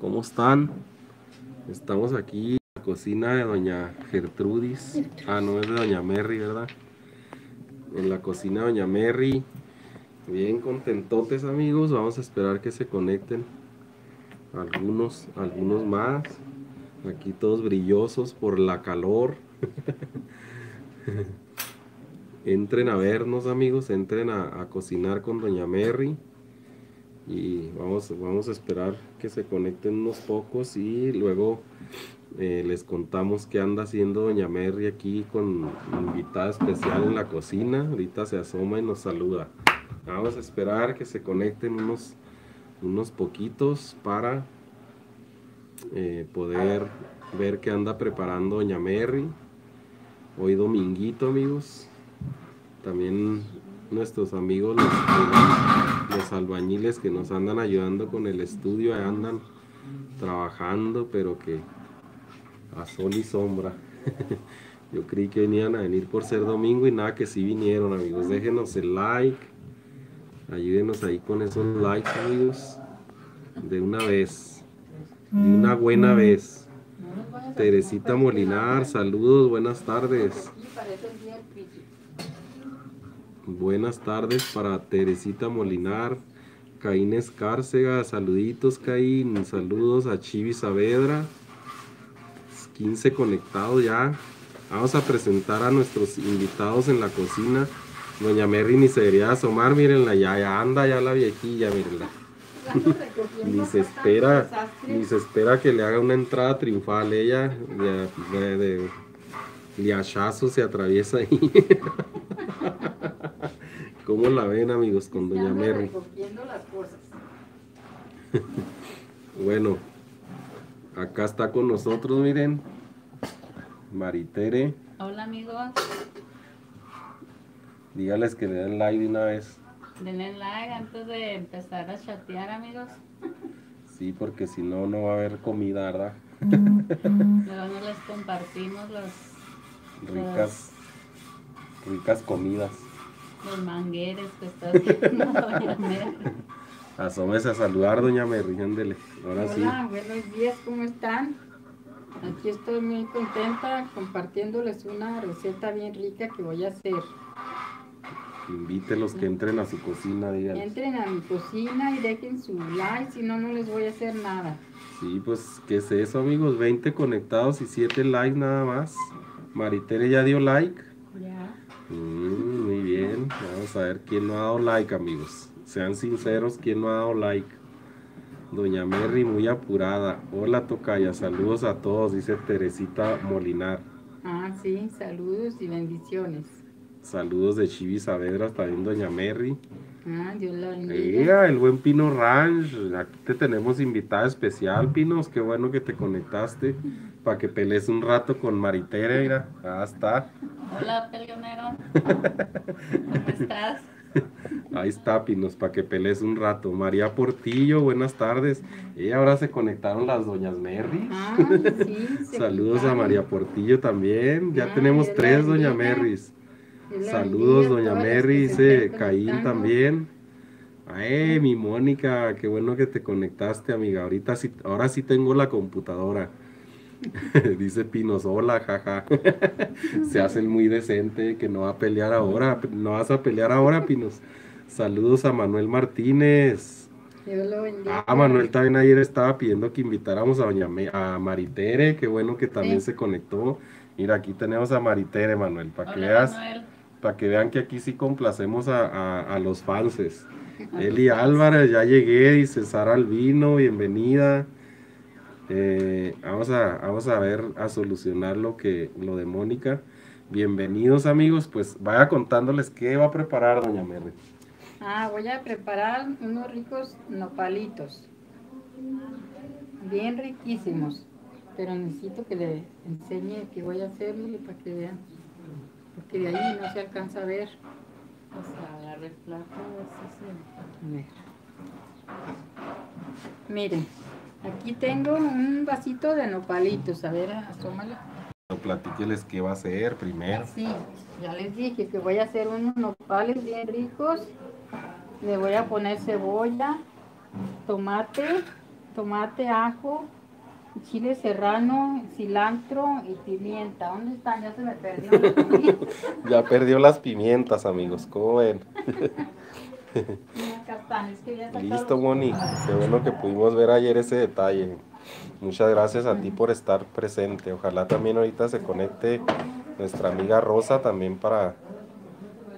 ¿Cómo están? Estamos aquí en la cocina de doña Gertrudis. Ah, no, es de doña Merry, ¿verdad? En la cocina de doña Merry. Bien contentotes, amigos. Vamos a esperar que se conecten algunos, algunos más. Aquí todos brillosos por la calor. entren a vernos, amigos. Entren a, a cocinar con doña Merry y vamos, vamos a esperar que se conecten unos pocos y luego eh, les contamos qué anda haciendo Doña Merry aquí con invitada especial en la cocina. Ahorita se asoma y nos saluda. Vamos a esperar que se conecten unos, unos poquitos para eh, poder ver qué anda preparando Doña Merry. Hoy dominguito amigos. También nuestros amigos los, albañiles que nos andan ayudando con el estudio, andan trabajando, pero que a sol y sombra. Yo creí que venían a venir por ser domingo y nada que sí vinieron, amigos. Déjenos el like. Ayúdenos ahí con esos likes, amigos. De una vez. De una buena vez. Teresita Molinar, saludos, buenas tardes. Buenas tardes para Teresita Molinar, Caín Escárcega, saluditos Caín, saludos a Chivi Saavedra, 15 conectados ya. Vamos a presentar a nuestros invitados en la cocina. Doña Merry ni se debería asomar, mírenla, ya, ya anda ya la viejilla, mírenla. ni se espera, ni se espera que le haga una entrada triunfal, ella de, de, de se atraviesa ahí. ¿Cómo la ven amigos con Doña Merry? las cosas. bueno, acá está con nosotros, miren. Maritere. Hola amigos. Dígales que le den like de una vez. Denle like antes de empezar a chatear amigos. Sí, porque si no, no va a haber comida, ¿verdad? Luego no les compartimos las ricas, ricas comidas los mangueres que está haciendo doña Merry. Asómese a saludar, doña Merry, ándele. Ahora Hola, buenos días, ¿cómo están? Aquí estoy muy contenta compartiéndoles una receta bien rica que voy a hacer. Invítelos que entren a su cocina, díganles. Entren a mi cocina y dejen su like, si no, no les voy a hacer nada. Sí, pues, ¿qué es eso, amigos? 20 conectados y 7 likes nada más. Maritere ya dio like. Ya. Mm, vamos a ver quién no ha dado like, amigos. Sean sinceros, quién no ha dado like. Doña Merry, muy apurada. Hola, Tocaya, saludos a todos, dice Teresita Molinar. Ah, sí, saludos y bendiciones. Saludos de Chivi Saavedra, también Doña Merry. Ah, Dios la bendiga. el buen Pino Ranch. Aquí te tenemos invitada especial, Pinos. Qué bueno que te conectaste para que pelees un rato con Maritere. Mira, ah, está. Hola, peleonero. ¿Cómo estás? Ahí está, Pinos, para que pelees un rato. María Portillo, buenas tardes. Y ahora se conectaron las doñas Merry. Ah, sí, Saludos a María Portillo también. Ya tenemos tres doña Merrys. Saludos, doña Merry, dice Caín también. Ay, mi Mónica, qué bueno que te conectaste, amiga. Ahorita sí, ahora sí tengo la computadora. dice Pinos, hola, jaja. Se hace el muy decente que no va a pelear ahora. No vas a pelear ahora, Pinos. Saludos a Manuel Martínez. Ah, Manuel también ayer estaba pidiendo que invitáramos a doña a Maritere, qué bueno que también se conectó. Mira, aquí tenemos a Maritere, Manuel, para que veas para que vean que aquí sí complacemos a, los fanses. Eli Álvarez, ya llegué, dice Sara Albino, bienvenida. Eh, vamos, a, vamos a ver, a solucionar lo, que, lo de Mónica. Bienvenidos amigos, pues vaya contándoles qué va a preparar doña Merry. Ah, voy a preparar unos ricos nopalitos. Bien riquísimos. Pero necesito que le enseñe que voy a hacerlo para que vean porque de ahí no se alcanza a ver. O sea, agarre el plato, así se... Miren, aquí tengo un vasito de nopalitos, a ver, asómala. Platíqueles qué va a hacer primero. Sí, ya les dije que voy a hacer unos nopales bien ricos. Le voy a poner cebolla, tomate, tomate, ajo, chile serrano, cilantro y pimienta. ¿Dónde están? Ya se me perdió. ya perdió las pimientas, amigos. ¿Cómo ven? Que ya Listo, Moni. Qué bueno que pudimos ver ayer ese detalle. Muchas gracias a ti por estar presente. Ojalá también ahorita se conecte nuestra amiga Rosa también para,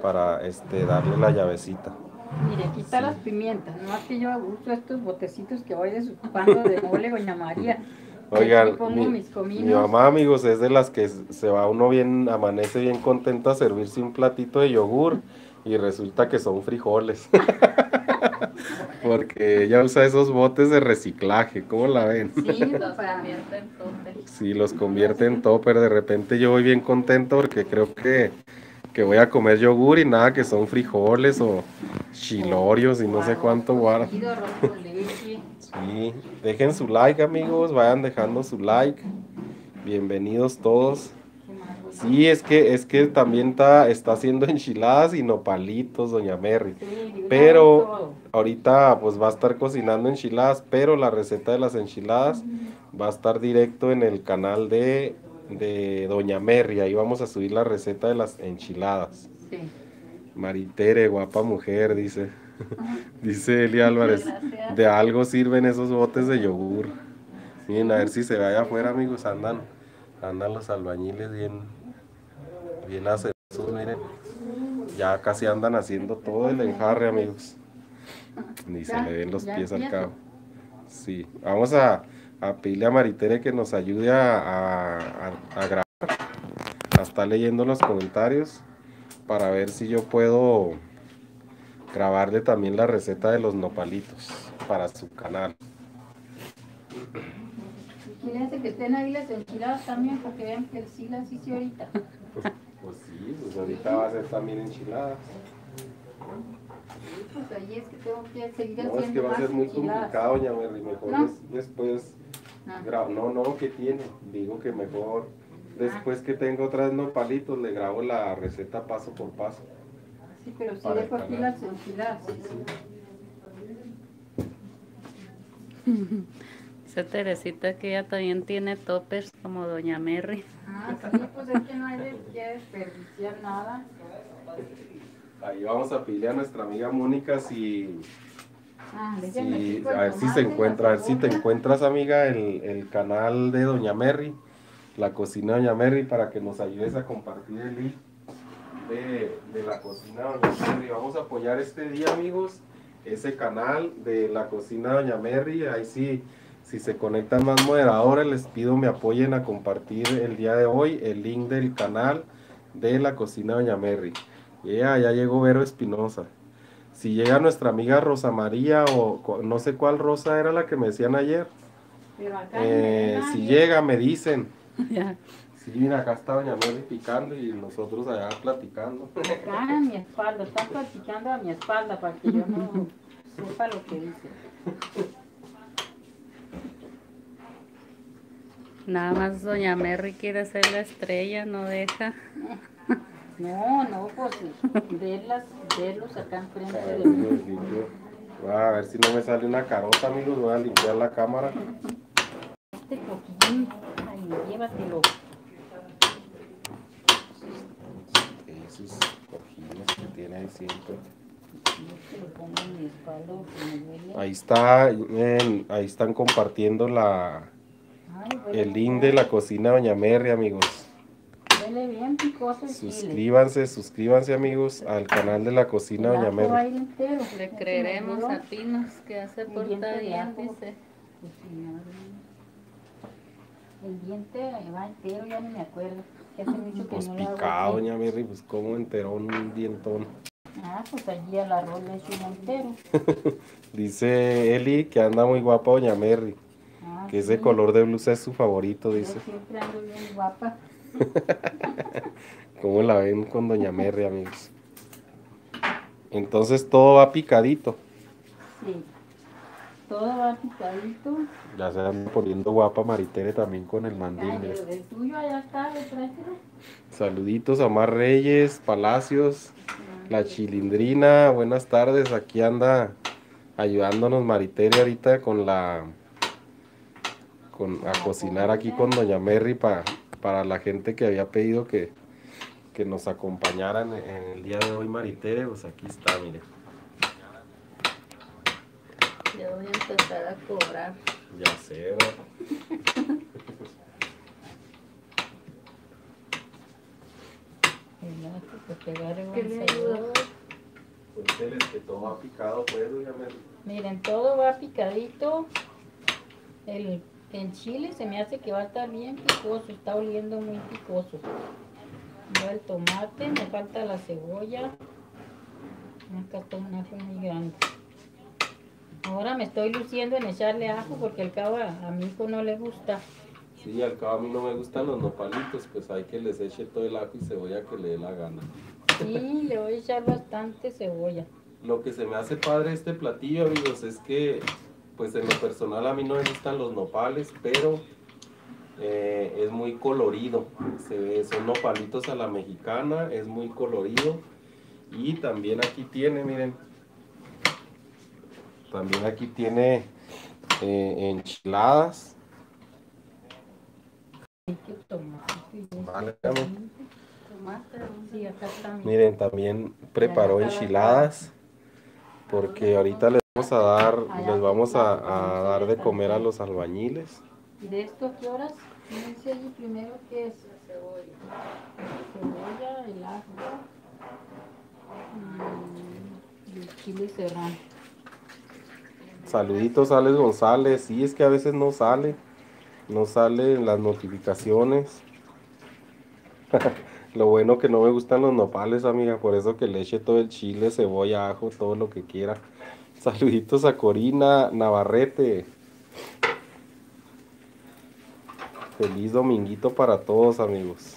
para este, darle la llavecita. Mire, aquí están las pimientas. No es que yo uso estos botecitos que voy desocupando de mole, doña María. Oigan, mi, mi, mamá, amigos, es de las que se va uno bien, amanece bien contento a servirse un platito de yogur y resulta que son frijoles. Porque ella usa esos botes de reciclaje, ¿cómo la ven? Sí, los convierte en topper. Sí, los convierte en topper. De repente yo voy bien contento porque creo que, que voy a comer yogur y nada, que son frijoles o chilorios y no sé cuánto guarda. Sí, dejen su like amigos, vayan dejando su like. Bienvenidos todos. Sí, es que es que también está, está haciendo enchiladas y nopalitos, doña Mary. pero ahorita pues va a estar cocinando enchiladas, pero la receta de las enchiladas va a estar directo en el canal de, de doña Mary. Ahí vamos a subir la receta de las enchiladas. Sí. Maritere, guapa mujer, dice. Dice Eli Álvarez, de algo sirven esos botes de yogur. Miren, a ver si se ve allá afuera, amigos, andan, andan los albañiles bien, bien acerosos, miren. Ya casi andan haciendo todo el enjarre, amigos. Ni se le ven los pies al cabo. Sí, vamos a, a pedirle a Maritere que nos ayude a, a grabar. A estar leyendo los comentarios para ver si yo puedo grabarle también la receta de los nopalitos para su canal. Fíjense que estén ahí las enchiladas también para que vean que sí las hice ahorita. Pues, sí, pues ahorita va a ser también enchiladas. pues ahí es que tengo que seguir no, es que va a ser muy enchiladas. complicado, doña Mary. Mejor No. es- después. Ah. gra- No, no, ¿qué tiene? Digo que mejor después que tengo otras nopalitos le grabo la receta paso por paso. Sí, pero sí Para dejo aquí las enchiladas. Dice Teresita que ella también tiene toppers como Doña Mary. Ah, sí, pues es que no hay de que desperdiciar nada. Ahí vamos a pedirle a nuestra amiga Mónica si, Ah, si- a ver si se encuentra, a ver si te encuentras amiga el, el canal de Doña Mary, la cocina de Doña Mary, para que nos ayudes a compartir el link de, de la cocina de Doña Mary. Vamos a apoyar este día amigos, ese canal de la cocina de Doña Mary, ahí sí. Si se conectan más moderadores, les pido me apoyen a compartir el día de hoy el link del canal de la cocina Doña Mary. Yeah, ya llegó Vero Espinosa. Si llega nuestra amiga Rosa María o no sé cuál Rosa era la que me decían ayer, Pero acá eh, si llega me dicen. Ya. Sí, mira, acá está Doña Mary picando y nosotros allá platicando. Acá a mi espalda, están platicando a mi espalda para que yo no sepa lo que dice. Nada más Doña Mary quiere ser la estrella, no deja. No, no, pues verlas, verlos acá enfrente de mí. A ver si no me sale una carota, amigos. Voy a limpiar la cámara. Este coquillín, ay, llévatelo. Esos cojines que tiene ahí siempre. Yo te lo pongo en mi espalda porque me duele. Ahí está, miren, ahí están compartiendo la, Ay, el link de la cocina Doña Mary, amigos. Huele bien picoso el chile. Suscríbanse, suscríbanse, amigos, al canal de la cocina Doña entero. Le creeremos a. Pinos que hace porta bien, dice. El diente va entero, ya ni me acuerdo. Que hace mucho que Pues no lo hago picado. Doña Mary, pues cómo enteró un dientón. Ah, pues allí al arroz le echo uno entero. Dice Eli que anda muy guapa Doña Mary, Ah, que ese sí, color de blusa es su favorito, yo dice. siempre ando bien guapa. ¿Cómo la ven con Doña Mary, amigos? Entonces todo va picadito. Sí. Todo va picadito. Ya se anda poniendo guapa Maritere también con el mandil. del tuyo allá está. Saluditos a Mar Reyes, Palacios, la Chilindrina, buenas tardes, aquí anda ayudándonos Maritere ahorita con la con, a cocinar aquí con Doña Mary pa- para la gente que había pedido que, que nos acompañaran en el día de hoy, Maritere. Pues aquí está, mire. Ya voy a empezar a cobrar. Ya sé. Mira, que todo ha picado, pues, Doña. Miren, todo va picadito. El, el chile se me hace que va a estar bien picoso, está oliendo muy picoso. Ya el tomate, me falta la cebolla. Acá está un ajo muy grande. Ahora me estoy luciendo en echarle ajo porque al cabo a, a mi hijo no le gusta. Sí, al cabo a mí no me gustan los nopalitos, pues hay que les eche todo el ajo y cebolla que le dé la gana. Sí, le voy a echar bastante cebolla. Lo que se me hace padre este platillo, amigos, es que, pues en lo personal a mí no me gustan los nopales, pero eh, es muy colorido. Se ve, son nopalitos a la mexicana, es muy colorido. Y también aquí tiene, miren, también aquí tiene eh, enchiladas. Vale, Miren, también preparó enchiladas porque ahorita les vamos a dar, les vamos a, a dar de comer a los albañiles. ¿Y de esto a qué horas? Dice allí primero que es cebolla. Cebolla, el ajo mm, y el chile serrano. Saluditos Alex González, sí es que a veces no sale, no salen las notificaciones. Lo bueno que no me gustan los nopales, amiga, por eso que le eche todo el chile, cebolla, ajo, todo lo que quiera. Saluditos a Corina Navarrete. Feliz dominguito para todos, amigos.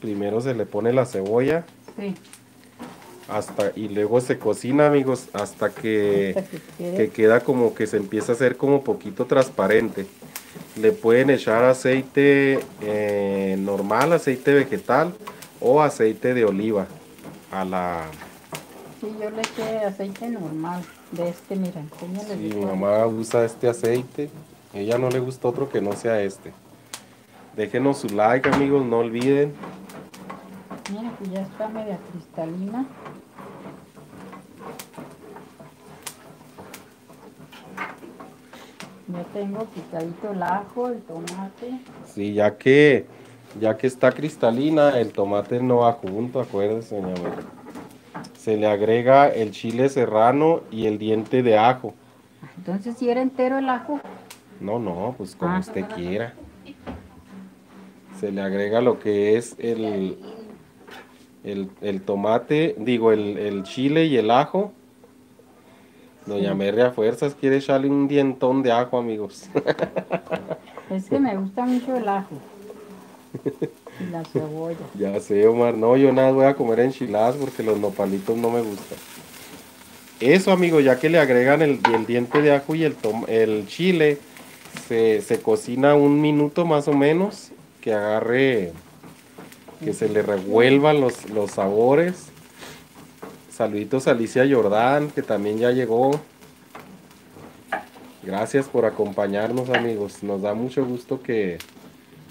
Primero se le pone la cebolla Sí, hasta y luego se cocina, amigos, hasta que que queda como que se empieza a hacer como poquito transparente. Le pueden echar aceite eh, normal, aceite vegetal o aceite de oliva a la... Sí, yo le eché aceite normal de este, mira, mi mamá usa este aceite, ella no le gusta otro que no sea este. Déjenos su like, amigos, no olviden. Mira que ya está media cristalina. Ya tengo picadito el ajo, el tomate. Sí, ya que ya que está cristalina, el tomate no va junto, acuérdense, doña Mary. Se le agrega el chile serrano y el diente de ajo. Entonces, si era entero el ajo, No, no, pues como Ah. usted quiera. Se le agrega lo que es el, el, el tomate, digo, el, el chile y el ajo. Doña Mary a fuerzas quiere echarle un dientón de ajo, amigos. es que me gusta mucho el ajo. Y la cebolla. ya sé, Omar. No, yo nada voy a comer enchiladas porque los nopalitos no me gustan. Eso, amigo, ya que le agregan el, el diente de ajo y el, tom- el chile, se, se cocina un minuto más o menos, que agarre, que se le revuelvan los, los sabores. Saluditos a Alicia Jordán, que también ya llegó. Gracias por acompañarnos, amigos. Nos da mucho gusto que,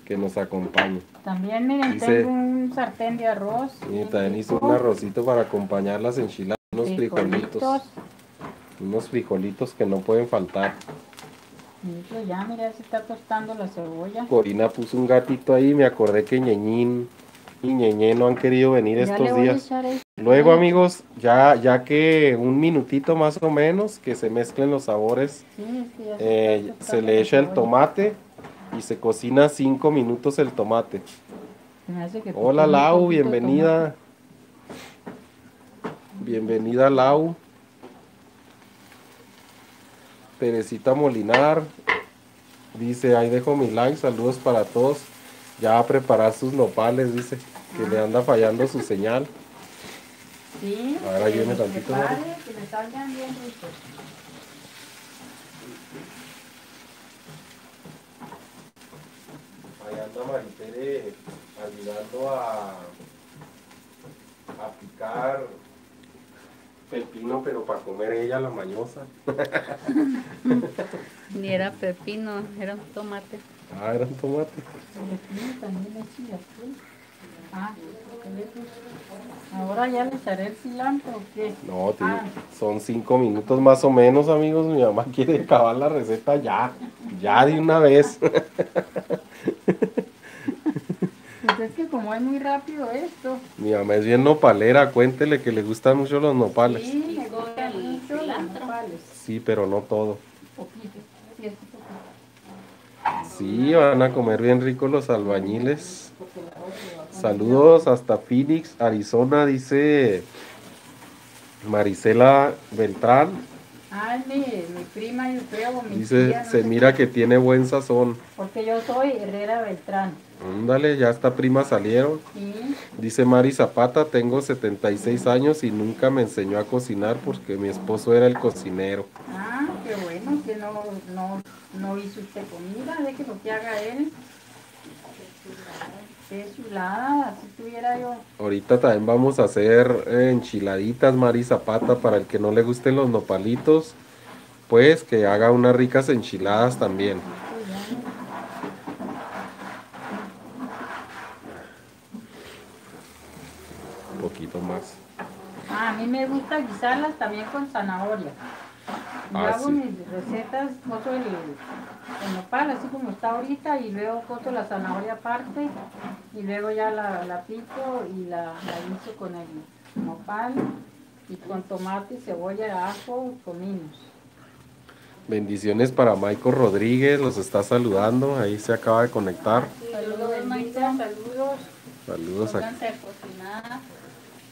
que nos acompañen. También, miren, tengo un sartén de arroz. Y también hizo un arrocito para acompañar las enchiladas. Unos frijolitos. frijolitos. Unos frijolitos que no pueden faltar. Eso ya, mira, se está tostando la cebolla. Corina puso un gatito ahí. Me acordé que Ñeñín y Ñeñé no han querido venir estos a días. Luego, amigos, ya, ya que un minutito más o menos, que se mezclen los sabores, Sí, eh, se le echa el tomate y se cocina cinco minutos el tomate. Hola Lau, bienvenida. Bienvenida Lau. Teresita Molinar dice, ahí dejo mi like, saludos para todos. Ya va a preparar sus nopales, dice, que le anda fallando su señal. Sí, A ver, ayúdeme tantito, prepare, Mari. Que me salgan bien ricos. Ahí anda Maritere ayudando a, a picar pepino, pero para comer ella la mañosa. Ni era pepino, era un tomate. Ah, eran tomates. Ah. Ahora ya le echaré el cilantro o qué? No, tío, Ah. son cinco minutos más o menos, amigos. Mi mamá quiere acabar la receta ya, ya de una vez. Pues es que como es muy rápido esto. Mi mamá es bien nopalera, cuéntele que le gustan mucho los nopales. Sí, me gustan mucho los nopales. Sí, pero no todo. Poquito. Sí, van a comer bien rico los albañiles. Saludos hasta Phoenix, Arizona, dice Marisela Beltrán. Ay, mi, mi prima, creo, mi Dice, tía, no se mira qué, que tiene buen sazón. Porque yo soy Herrera Beltrán. Ándale, ya esta prima salieron. Sí, Dice Mari Zapata, tengo 76 años y nunca me enseñó a cocinar porque mi esposo era el cocinero. ah, qué bueno que no, no, no hizo usted comida, déjelo que haga él. Chulada, así tuviera yo. Ahorita también vamos a hacer enchiladitas Mari Zapata para el que no le gusten los nopalitos. Pues que haga unas ricas enchiladas también. Un poquito más. Ah, a mí me gusta guisarlas también con zanahoria. Yo Ah, hago sí. mis recetas, coso el, el nopal así como está ahorita y luego coso la zanahoria aparte y luego ya la, la pico y la, la guiso con el nopal y con tomate, cebolla, ajo cominos. Bendiciones para Michael Rodríguez, los está saludando, ahí se acaba de conectar. Saludos. Maite, saludos. Saludos a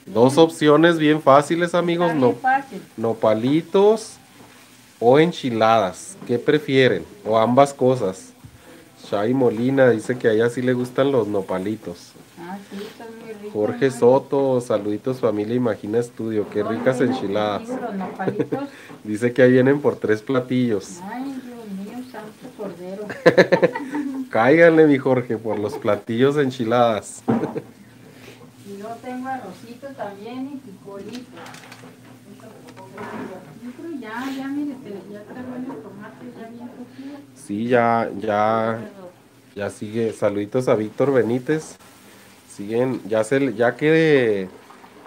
dos opciones bien fáciles amigos, no, fácil. nopalitos o enchiladas, ¿qué prefieren? O ambas cosas. Shai Molina dice que a ella sí le gustan los nopalitos. Ah, sí, están muy ricos. Jorge ¿no? Soto, saluditos familia Imagina Estudio, qué ¿Dónde ricas enchiladas. Dice que ahí vienen por tres platillos. Ay, Dios mío, santo cordero. Cáiganle mi Jorge por los platillos de enchiladas. Y yo tengo arrocito también y frijolito. Ya, ya mire, ya traigo el tomate ya bien. Sí, ya, ya, ya sigue. Saluditos a Víctor Benítez. Siguen, ya se, ya que,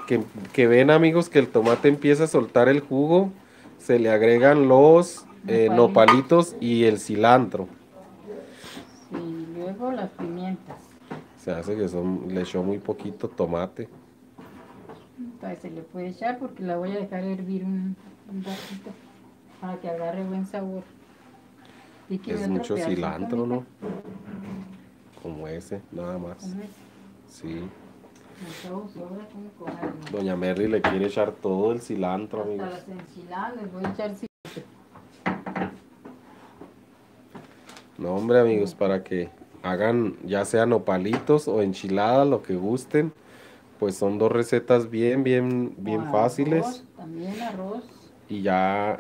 que, que ven amigos que el tomate empieza a soltar el jugo, se le agregan los eh, Nopalitos. y el cilantro. Y luego las pimientas. Se hace que son, le echó muy poquito tomate. Entonces se le puede echar porque la voy a dejar hervir un, un poquito para que agarre buen sabor. Y que Es mucho cilantro. ¿no? Como ese, nada más. Como ese. Sí. Doña Mary le quiere echar todo el cilantro, Hasta amigos. las enchiladas les voy a echar cilantro. No, hombre, amigos, para que hagan ya sean nopalitos o enchiladas, lo que gusten, pues son dos recetas bien, bien, bien Con fáciles. arroz, También arroz. Y ya,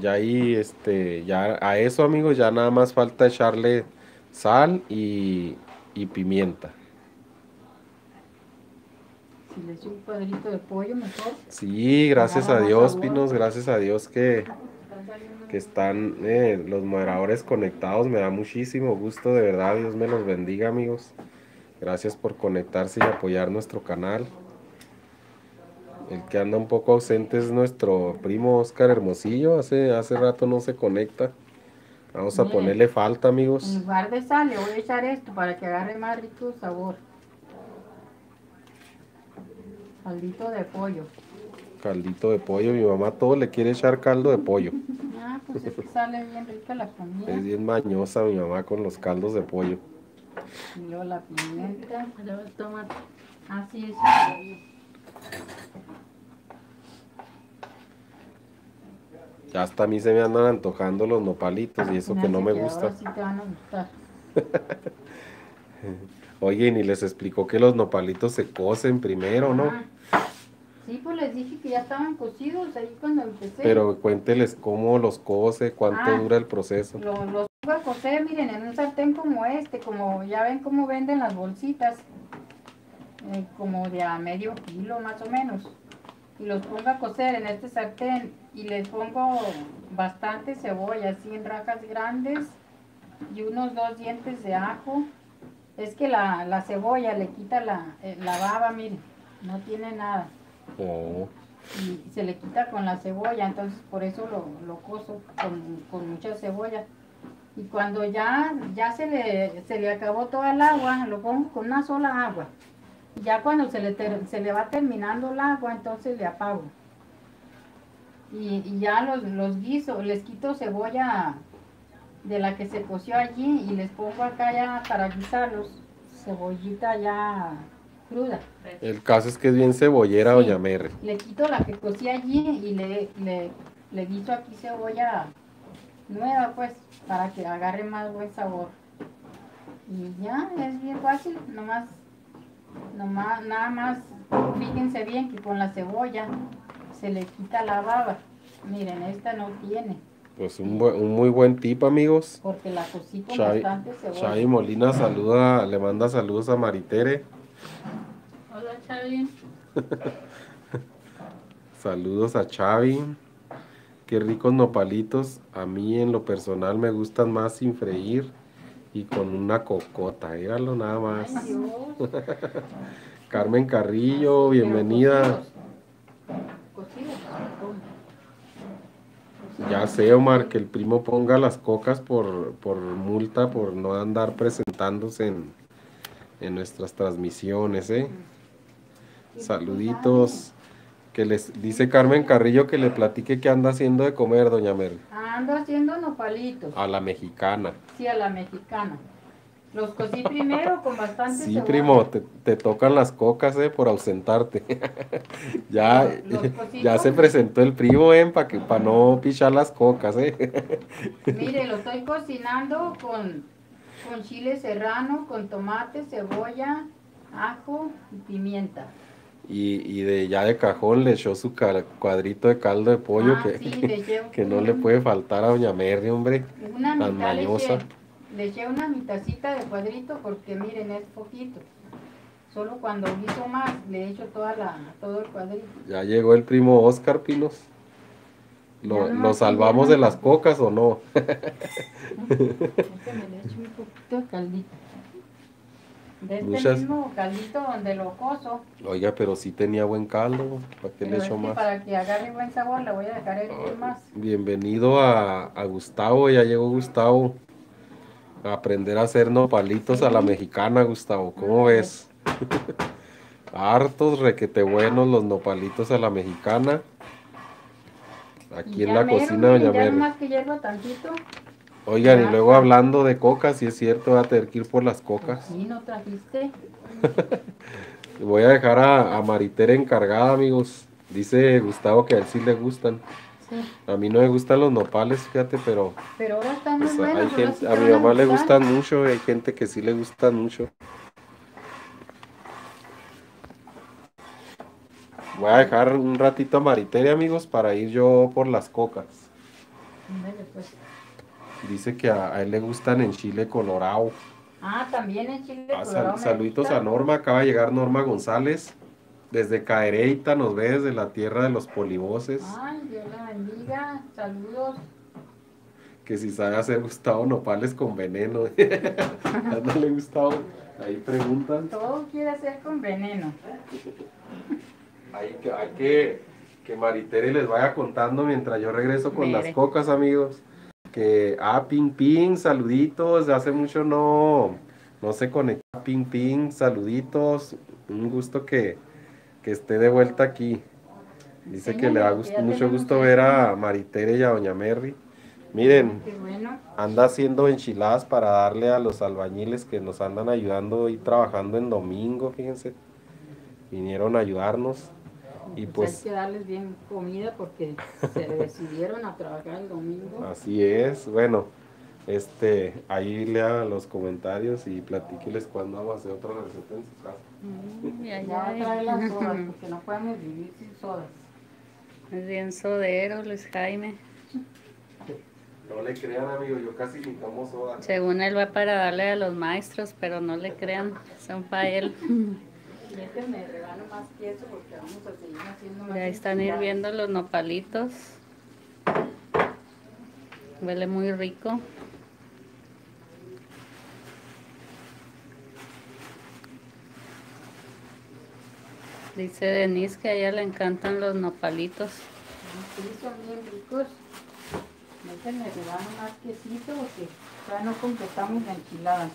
ya ahí, este, ya a eso, amigos, ya nada más falta echarle sal y, y pimienta. Si le echo un cuadrito de pollo, mejor. Sí, gracias a Dios. Pinos, gracias a Dios que, que están eh, los moderadores conectados. Me da muchísimo gusto, de verdad. Dios me los bendiga, amigos. Gracias por conectarse y apoyar nuestro canal. El que anda un poco ausente es nuestro primo Oscar Hermosillo. Hace, hace rato no se conecta. Vamos a ponerle falta, En amigos. lugar de sal, le voy a echar esto para que agarre más rico sabor. Caldito de pollo. Caldito de pollo. Mi mamá todo le quiere echar caldo de pollo. Ah, pues es que sale bien rica la comida. Es bien mañosa mi mamá con los caldos de pollo. Y luego la pimienta. Luego el tomate. Así es. está bien. Ya hasta a mí se me andan antojando los nopalitos y eso que no me Ahora gusta. sí te van a gustar. Oye, y ni les explicó que los nopalitos se cocen primero, ¿no? Ah, Sí, pues les dije que ya estaban cocidos ahí cuando empecé. Pero cuénteles cómo los cose, cuánto Ah. dura el proceso. Lo- Los pongo a cocer, miren, en un sartén como este, como ya ven cómo venden las bolsitas, eh, como de a medio kilo más o menos. Y los pongo a cocer en este sartén y les pongo bastante cebolla, así en rajas grandes y unos dos dientes de ajo. Es que la, la cebolla le quita la, eh, la baba, miren, no tiene nada. Oh, Y se le quita con la cebolla, entonces por eso lo, lo cozo con, con mucha cebolla. Y cuando ya, ya se, le, se le acabó toda el agua, lo pongo con una sola agua. Ya cuando se le, ter- se le va terminando el agua, entonces le apago. Y, y ya los, los guiso, les quito cebolla de la que se coció allí y les pongo acá ya para guisarlos, cebollita ya cruda. el caso es que es bien cebollera, Sí. doña. Le quito la que cocí allí y le, le, le guiso aquí cebolla nueva, pues, para que agarre más buen sabor. Y ya, es bien fácil, nomás, nomás, nada más, fíjense bien que con la cebolla se le quita la baba. Miren, esta no tiene, Pues un, buen- un muy buen tip, amigos. porque la con Chavi, bastante cebolla. Chavi Molina saluda, le manda saludos a Maritere. Hola, Chavi. Saludos a Chavi. Qué ricos nopalitos. A mí en lo personal me gustan más sin freír y con una cocota. Míralo nada más. Carmen Carrillo, bienvenida. Ya sé, Omar, que el primo ponga las cocas por, por multa por no andar presentándose en, en nuestras transmisiones, ¿eh? Saluditos. Que les dice Carmen Carrillo que le platique qué anda haciendo de comer, doña Mer. Ando haciendo nopalitos. A la mexicana. Sí, a la mexicana. Los cocí primero con bastante Sí, primo, te, te tocan las cocas, ¿eh? Por ausentarte. ya, cocidos. ya se presentó el primo, ¿eh? Para que, para no pichar las cocas, ¿eh? Mire, lo estoy cocinando con, con chile serrano, con tomate, cebolla, ajo y pimienta. Y, y de ya de cajón le echó su cuadrito de caldo de pollo Ah, que, sí, que no le puede faltar a doña Mary, hombre. Una tan mitad mañosa. le eché una mitacita de cuadrito porque miren, es poquito. Solo cuando guiso más le echo toda la, todo el cuadrito. Ya llegó el primo Oscar Pinos. ¿Lo, no lo salvamos de las cocas o no? Déjame le echo un poquito de caldito. De este Muchas- mismo caldito donde lo cozo. Oiga, pero sí tenía buen caldo. ¿Para qué Pero le que más? para que agarre buen sabor le voy a dejar hervir más. Bienvenido a, a Gustavo, ya llegó Gustavo. A aprender a hacer nopalitos a la mexicana, Gustavo. ¿Cómo ves? Hartos, requete buenos los nopalitos a la mexicana. Aquí en la mero, cocina, doña Ya Mary. nomás que hierva tantito. Oigan, y luego hablando de cocas, sí es cierto, voy a tener que ir por las cocas. Sí, no trajiste. Voy a dejar a, a Maritere encargada, amigos. Dice Gustavo que a él sí le gustan. Sí. A mí no me gustan los nopales, fíjate, pero Pero ahora están muy pues, buenos. hay gente, sí a mi mamá le gustan mucho y hay gente que sí le gustan mucho. Voy a dejar un ratito a Maritere, amigos, para ir yo por las cocas. Ándale, pues. Dice que a, a él le gustan en chile colorado. Ah, también en Chile. Ah, colorado saluditos a Norma, acaba de llegar Norma González. Desde Caereita nos ve desde la tierra de los polivoces. Ay, Dios la bendiga. Saludos. Que si sabe hacer Gustavo Nopales con veneno. Ándale, Gustavo. Ahí preguntan. Todo quiere hacer con veneno. Hay que, hay que que Maritere les vaya contando mientras yo regreso con las cocas, amigos. Que, ah, Ping Ping, saluditos. Hace mucho no, no se conecta Ping Ping, saluditos. Un gusto que, que esté de vuelta aquí. Dice que le da Enséñale, gust- que ya mucho gusto ver a Maritere y a Doña Merry. Miren, bueno. anda haciendo enchiladas para darle a los albañiles que nos andan ayudando y trabajando en domingo, fíjense. Vinieron a ayudarnos. Y Pues, pues hay que darles bien comida porque se decidieron a trabajar el domingo. así es. Bueno, este, ahí lea los comentarios y platíqueles cuándo vamos a hacer otra receta en su casa. Mm, ya, Ya va a ya. traer las sodas porque no podemos vivir sin sodas. Es bien sodero, Luis Jaime. No le crean, amigo, yo casi ni tomo soda. Según él va para darle a los maestros, pero no le crean, son para él. Permíteme, rebano más queso porque vamos a seguir haciendo más Ya están hirviendo los nopalitos. Huele muy rico. Dice Denise que a ella le encantan los nopalitos. Sí, son bien ricos. Déjenme rebano más quesito porque ya no completamos la enchilada.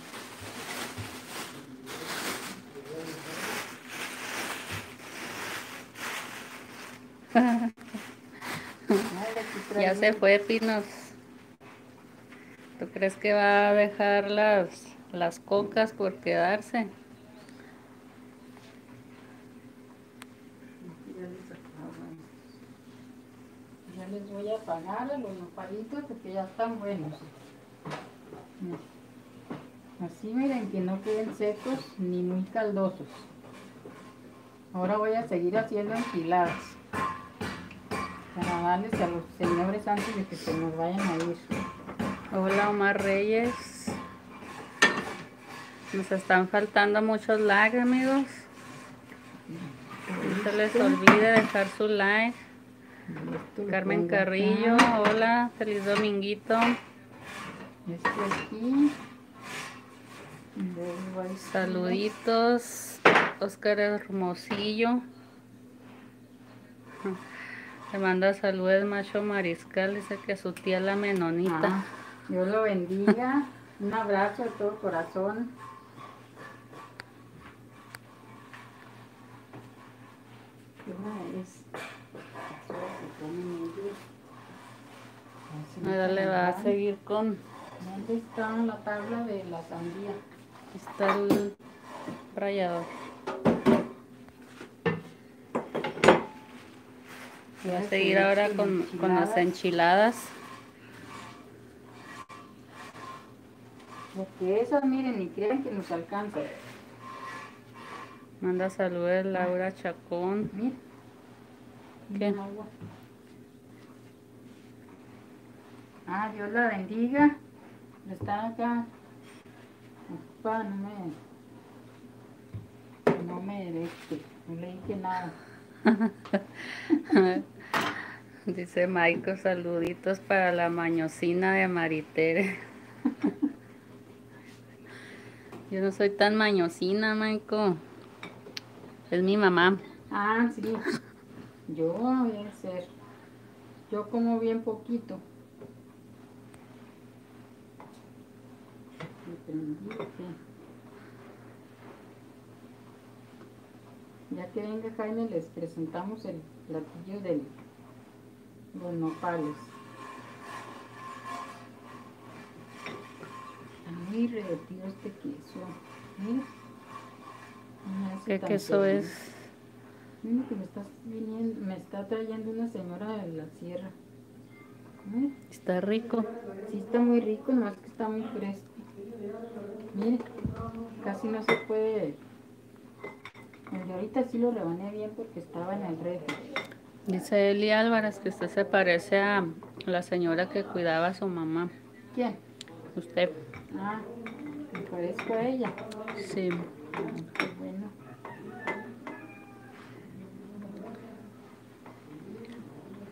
Ay, aquí Ya se fue Pinos. ¿Tú crees que va a dejar las, las cocas por quedarse? Ya les voy a pagar a los nopalitos porque ya están buenos. Así miren que no queden secos ni muy caldosos. Ahora voy a seguir haciendo enchiladas. Para darles a los señores antes de que se nos vayan a ir. Hola Omar Reyes. Nos están faltando muchos likes amigos. No se les olvide dejar su like. Carmen. Carrillo, hola, feliz dominguito. Este aquí. Saluditos, Oscar Hermosillo. Le manda saludos Macho Mariscal, dice que su tía la menonita. Ah, Dios lo bendiga. Un abrazo de todo corazón. Ahora le va a seguir con ¿Dónde está la tabla de la sandía? está el rallador. Voy a seguir ahora con, con las enchiladas. Porque esas, miren, ni crean que nos alcanza. Manda saludos Laura Chacón. Mira. ¿Qué? Ah, Dios la bendiga. Está acá. Ocupa, no me. No me este, no le dije nada. Dice Maico, saluditos para la mañosina de Maritere. Yo no soy tan mañosina, Maico. Es mi mamá. Ah, sí. Yo a ser. Yo como bien poquito. Ya que venga Jaime, les presentamos el platillo de los nopales. Está muy derretido este queso. Mira. ¿Qué queso es? Mira que me está viniendo, me está trayendo una señora de la sierra. Mira, Está rico. sí está muy rico, no es que está muy fresco. Mire, casi no se puede. El de ahorita sí lo rebané bien porque estaba en el refri. Dice Eli Álvarez que usted se parece a la señora que cuidaba a su mamá. ¿Quién? Usted. Ah, me parezco a ella. Sí. Ah, qué bueno.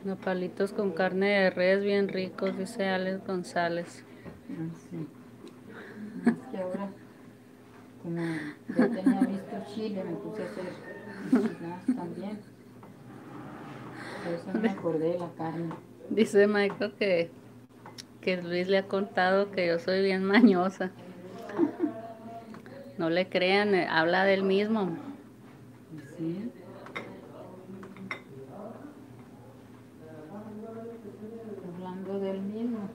Nopalitos con carne de res bien ricos, dice Alex González. Ah, sí. Más que ahora, como ya tenía visto Chile, me puse a hacer también. Eso no me acordé de la carne. Dice Michael que, que Luis le ha contado que yo soy bien mañosa. No le crean, eh, habla del mismo. Sí. Hablando del mismo.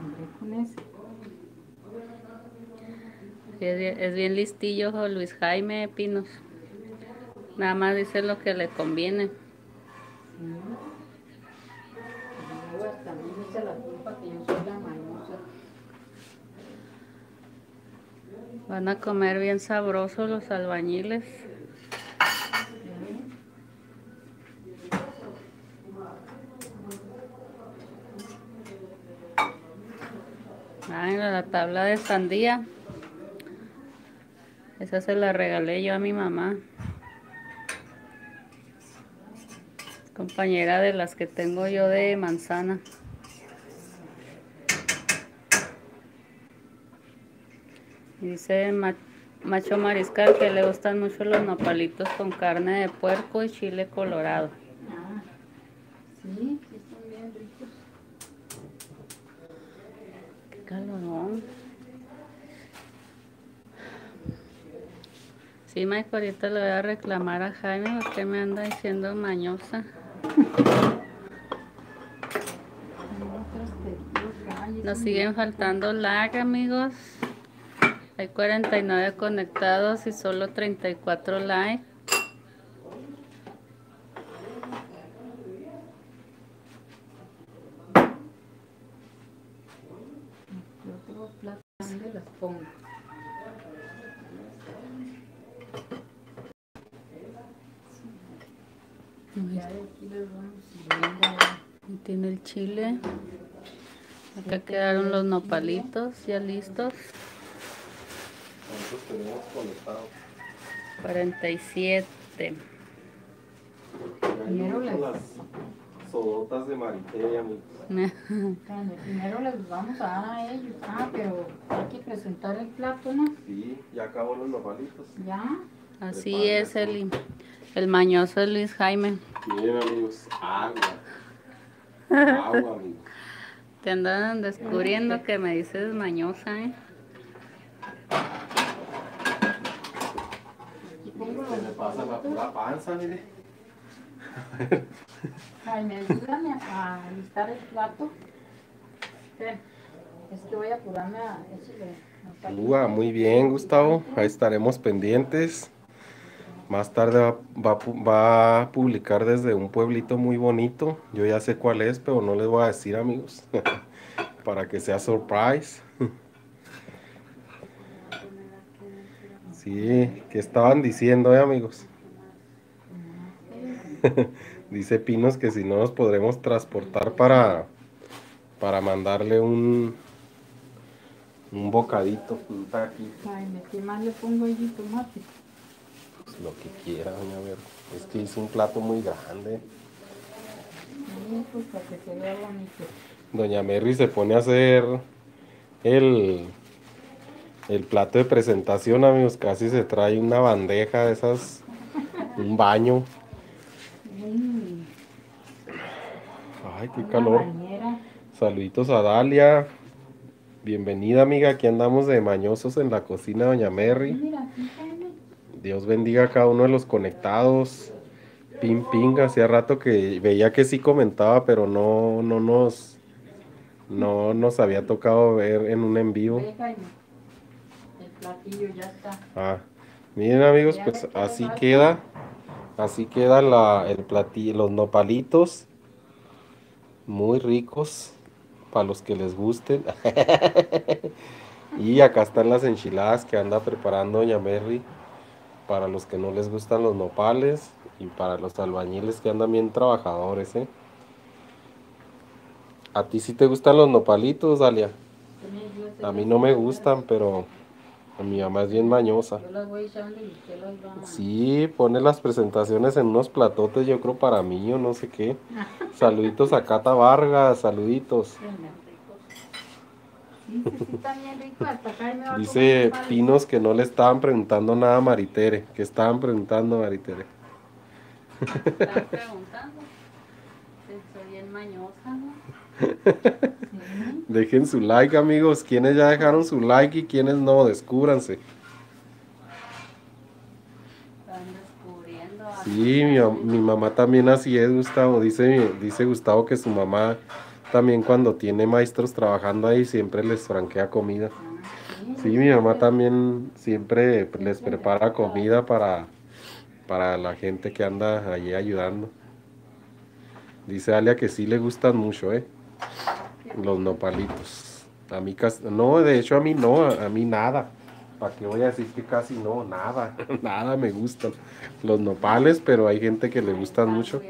Hombre, con ese. Es bien, listillo Luis Jaime Pinos. Nada más dice lo que le conviene. Van a comer bien sabrosos los albañiles. Ay, la tabla de sandía. Esa se la regalé yo a mi mamá. Compañera de las que tengo yo de manzana. Dice Macho Mariscal que le gustan mucho los nopalitos con carne de puerco y chile colorado. Ah, sí, son bien ricos. Qué calorón. Sí, Mike, ahorita le voy a reclamar a Jaime porque me anda diciendo mañosa. Nos siguen faltando lag, amigos. Hay 49 conectados y solo 34 likes. Yo tengo plata, ¿dónde las pongo? Ya de aquí les vamos sirviendo. Y tiene el chile. Acá quedaron los nopalitos ya listos. ¿Cuántos tenemos conectados? 47. Primero Ahí las- las sodotas de Maritere, amigos. Primero les vamos a dar a ellos. Ah, pero hay que presentar el plato, ¿no? Sí, ya acabó los nopalitos. Ya. Así es el, el mañoso de Luis Jaime. Miren, amigos, agua. Agua, amigos. Te andan descubriendo que me dices mañosa, ¿eh? Se me pasa la pura panza, mire. Jaime, ayúdame a alistar el plato. Es que voy a apurarme a. Uva, muy bien, Gustavo. Ahí estaremos pendientes. Más tarde va, va va a publicar desde un pueblito muy bonito. Yo ya sé cuál es, pero no les voy a decir, amigos. Para que sea surprise. Sí, ¿qué estaban diciendo, eh, amigos? Dice Pinos que si no nos podremos transportar para, para mandarle un, un bocadito, taquito. Jaime, ¿qué más le pongo allí tomate? Lo que quiera, doña Vero. Es que hizo un plato muy grande. Pues para que se vea bonito. Doña Mary se pone a hacer el, el plato de presentación, amigos. Casi se trae una bandeja de esas, un baño. Mm, Ay, qué calor. Saluditos a Dalia. Bienvenida, amiga. Aquí andamos de mañosos en la cocina, Doña Mary. Mira. Dios bendiga a cada uno de los conectados. Ping, ping. Hacía rato que veía que sí comentaba, pero no, no nos, no nos había tocado ver en un en vivo. El platillo ya está. Ah, miren amigos, pues así queda, así queda la, el platillo, los nopalitos, muy ricos, para los que les gusten. y acá están las enchiladas que anda preparando Doña Mary, para los que no les gustan los nopales y para los albañiles que andan bien trabajadores, ¿eh? ¿A ti sí te gustan los nopalitos, Dalia? A mí no me gustan, pero a mi mamá es bien mañosa. Yo las voy echando y usted las va. Sí, pone las presentaciones en unos platotes, yo creo para mí o no sé qué. Saluditos a Cata Vargas, saluditos. Sí, sí, sí, está bien rico. Hasta Jaime va a Dice Pinos que no le estaban preguntando nada a Maritere, que estaban preguntando a Maritere. Están preguntando. Soy bien mañosa, ¿no? Sí. Dejen su like, amigos. Quienes ya dejaron su like y quienes no, descúbranse. Están descubriendo. Sí, mi, mi mamá también así es, Gustavo. Dice, dice Gustavo que su mamá también cuando tiene maestros trabajando ahí siempre les franquea comida. Sí, mi mamá también siempre les prepara comida para, para la gente que anda allí ayudando. Dice Alia que sí le gustan mucho, ¿eh? Los nopalitos. A mí casi, no, de hecho a mí no, a, mí nada. ¿Para qué voy a decir que casi no? Nada, nada me gustan. Los nopales, pero hay gente que le gustan mucho.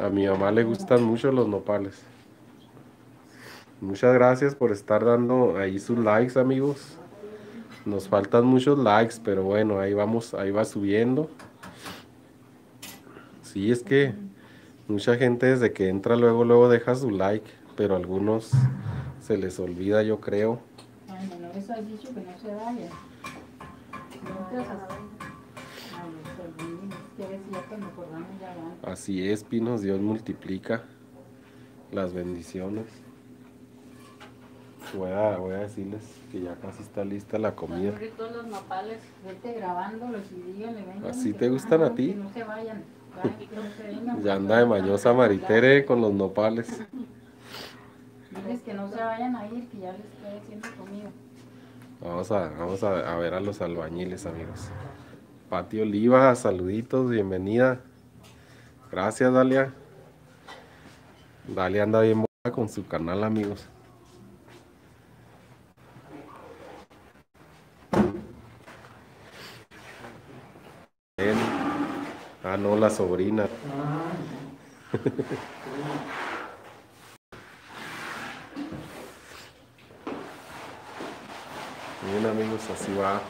A mi mamá le gustan mucho los nopales. Muchas gracias por estar dando ahí sus likes, amigos. Nos faltan muchos likes, pero bueno, ahí vamos, ahí va subiendo. Sí, es que mucha gente desde que entra luego luego deja su like, pero a algunos se les olvida, yo creo. Ay, no les has dicho que no se. Así es, Pinos, Dios multiplica las bendiciones. Voy a, voy a decirles que ya casi está lista la Están comida. ricos los nopales. Vete grabándolos y díganle, vengan. ¿Así te gustan a ti? Que no se vayan. Ya porque anda de mañosa Maritere con los nopales. Diles que no se vayan a ir, que ya les estoy haciendo comida. Vamos a, vamos a, a ver a los albañiles, amigos. Pati Oliva, saluditos, bienvenida. Gracias, Dalia. Dalia anda bien buena con su canal, amigos. Bien. No, la sobrina. Bien amigos, así va,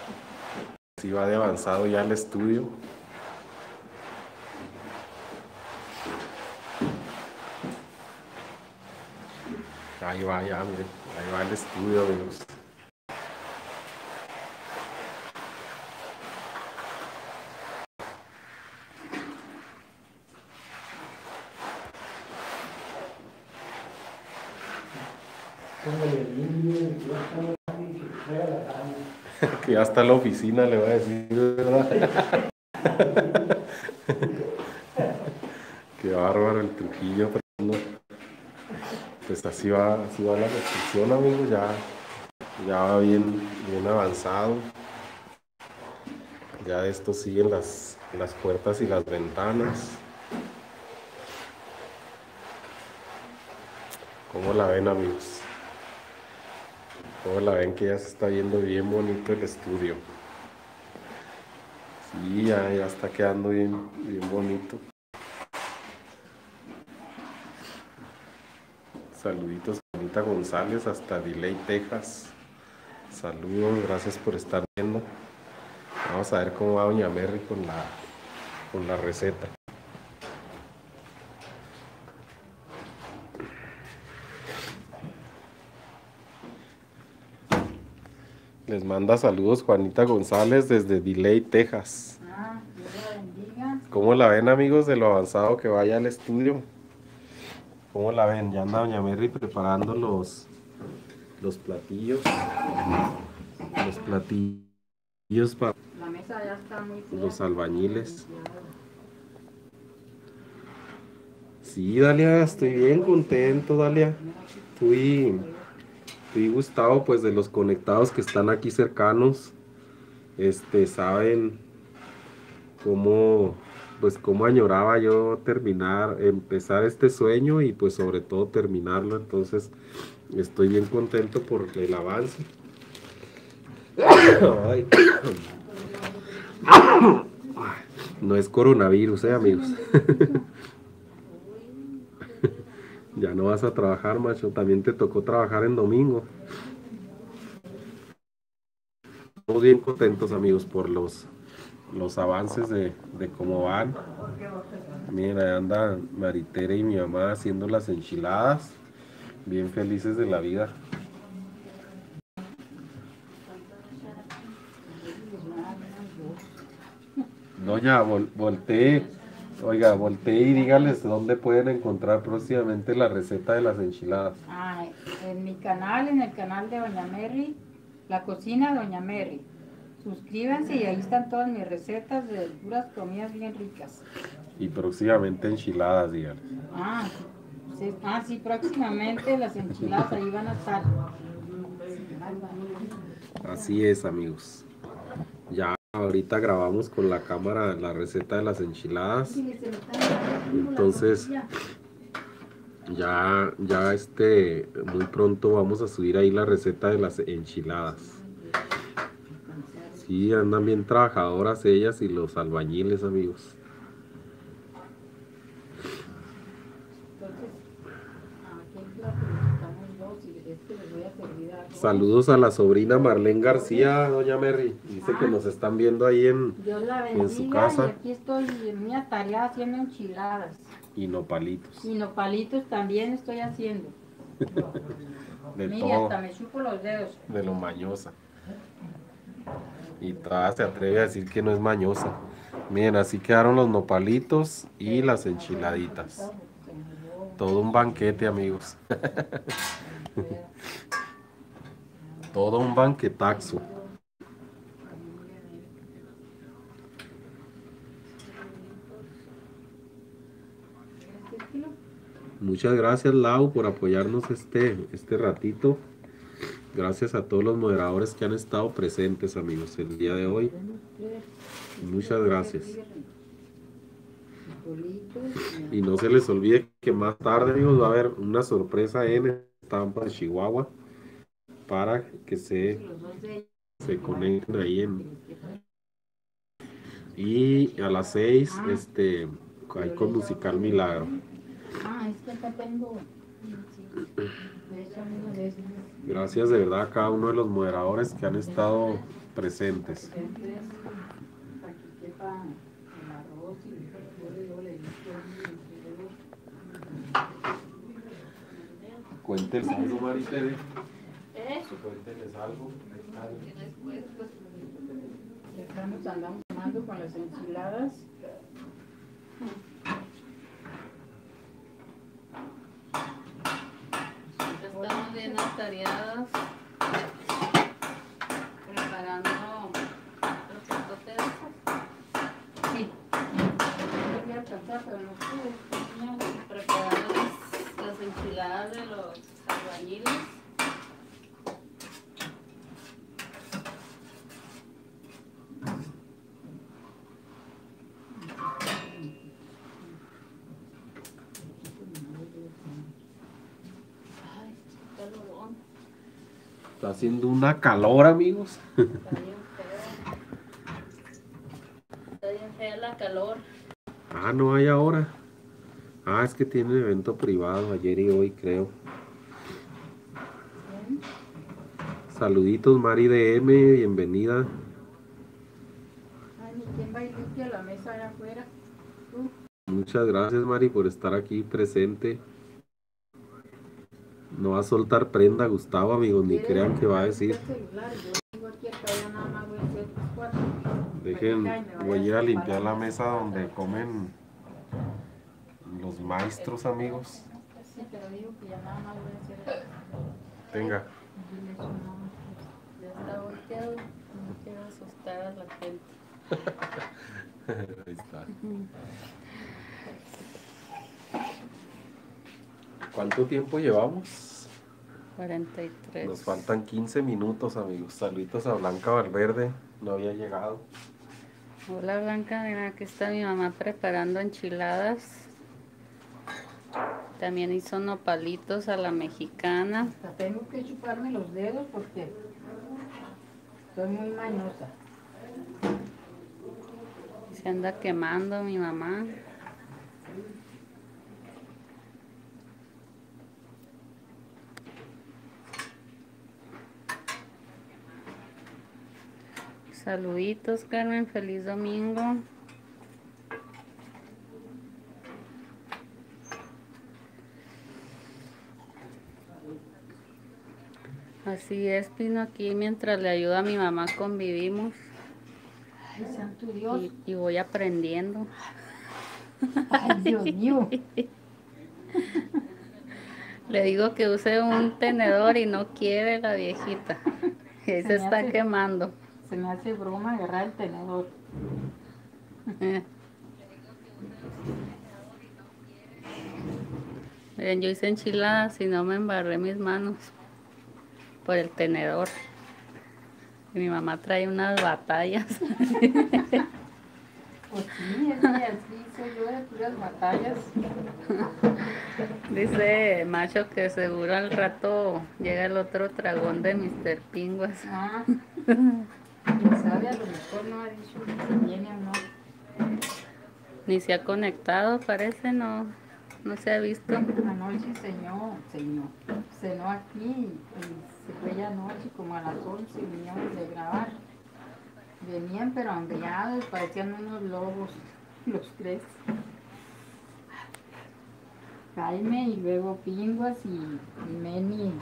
así va de avanzado ya el estudio. Ahí va ya, miren, ahí va el estudio amigos. Que ya está la oficina, le voy a decir, ¿verdad? Qué bárbaro el Trujillo. pero no. Pues así va, así va la construcción, amigos, ya, ya va bien, bien avanzado. Ya de esto siguen las, las puertas y las ventanas. ¿Cómo la ven, amigos? ¿Cómo la ven que ya se está viendo bien bonito el estudio? Sí, ya, ya está quedando bien, bien bonito. Saluditos Anita González hasta Delay, Texas. Saludos, gracias por estar viendo. Vamos a ver cómo va Doña Mary con la, con la receta. Les manda saludos Juanita González desde Delay, Texas. Ah, Dios la bendiga. ¿Cómo la ven amigos de lo avanzado que vaya al estudio? ¿Cómo la ven? Ya anda Doña Mary preparando los, los platillos. Los platillos para La mesa ya está muy los albañiles. Sí, Dalia, estoy bien contento, Dalia. Fui, fui Gustavo, pues de los conectados que están aquí cercanos, este, saben cómo, pues cómo añoraba yo terminar, empezar este sueño y pues sobre todo terminarlo. Entonces, estoy bien contento por el avance. No es coronavirus, eh, amigos. ya no vas a trabajar, macho. También te tocó trabajar en domingo. Estamos bien contentos, amigos, por los, los avances de, de cómo van. Miren, ahí anda Maritere y mi mamá haciendo las enchiladas. Bien felices de la vida. No, ya, vol voltee. Oiga, voltee y dígales dónde pueden encontrar próximamente la receta de las enchiladas. Ah, en mi canal, en el canal de Doña Mary, la cocina Doña Mary. Suscríbanse y ahí están todas mis recetas de puras comidas bien ricas. Y próximamente enchiladas, dígales. Ah, sí, ah, sí, próximamente las enchiladas ahí van a estar. Así es, amigos. Ya ahorita grabamos con la cámara la receta de las enchiladas. Entonces, ya, ya este, muy pronto vamos a subir ahí la receta de las enchiladas. Sí, andan bien trabajadoras ellas y los albañiles, amigos. Entonces, aquí la estamos dos y Saludos a la sobrina Marlene García, doña Mary. Dice que nos están viendo ahí en Dios la En su casa. y aquí estoy en mi tarea haciendo enchiladas. y nopalitos. Y nopalitos también estoy haciendo. De todo, hasta me chupo los dedos. de lo mañosa. Y todavía se atreve a decir que no es mañosa. Miren, así quedaron los nopalitos y las enchiladitas. Todo un banquete, amigos. Todo un banquetaxo. Muchas gracias Lau por apoyarnos este, este ratito. Gracias a todos los moderadores que han estado presentes amigos el día de hoy. Muchas gracias. Y no se les olvide que más tarde amigos va a haber una sorpresa en Estampa de Chihuahua para que se, se conecten ahí en... Y a las 6 este, ahí con Musical Milagro. Gracias de verdad a cada uno de los moderadores que han estado presentes. Quepa el. Eso. Cuéntenles algo. Estamos andando tomando con las enchiladas. Estamos bien atareados preparando de esos. Sí. No voy a alcanzar, pero no pude. Preparando las, las enchiladas de los albañiles. Ay, qué calorón. Está haciendo una calor, amigos. Está bien feo. Está bien fea la calor. Ah, no hay ahora. Ah, es que tienen evento privado ayer y hoy, creo. Saluditos, Mari DM, bienvenida. Ay, ni quién va y limpia la mesa allá afuera. Tú. Muchas gracias, Mari, por estar aquí presente. No va a soltar prenda, Gustavo, amigos, ni ¿Quieres crean que va a decir. Dejen, voy a ir a limpiar la mesa donde comen los maestros, amigos. Sí, pero digo que ya nada más voy a hacer esto. Venga. Dile eso nada más. Ya está volteado. No quiero asustar a la gente. Ahí está. ¿Cuánto tiempo llevamos? 43. Nos faltan 15 minutos, amigos. Saluditos a Blanca Valverde. No había llegado. Hola Blanca, mira, aquí está mi mamá preparando enchiladas. También hizo nopalitos a la mexicana. Hasta tengo que chuparme los dedos porque soy muy mañosa. Se anda quemando mi mamá. Saluditos, Carmen. Feliz domingo. Así es, Pino. Aquí mientras le ayuda a mi mamá convivimos Ay, santo Dios. y, y voy aprendiendo. Ay, Dios mío. Le digo que use un tenedor y no quiere la viejita. Y Se está hace- quemando. Se me hace broma agarrar el tenedor. Miren, yo hice enchiladas y no me embarré mis manos por el tenedor. Y mi mamá trae unas batallas. Pues sí, es que así soy yo de puras batallas. Dice Macho que seguro al rato llega el otro dragón de Mr. Pinguas. Ah, quién sabe, a lo mejor no ha dicho si viene o no. Ni se ha conectado, parece, no. No se ha visto. Anoche cenó, cenó, cenó aquí y se fue ya anoche como a las 11 vinieron de grabar. Venían pero hambriados, parecían unos lobos, los tres. Jaime y luego Pinguas y, y Meni.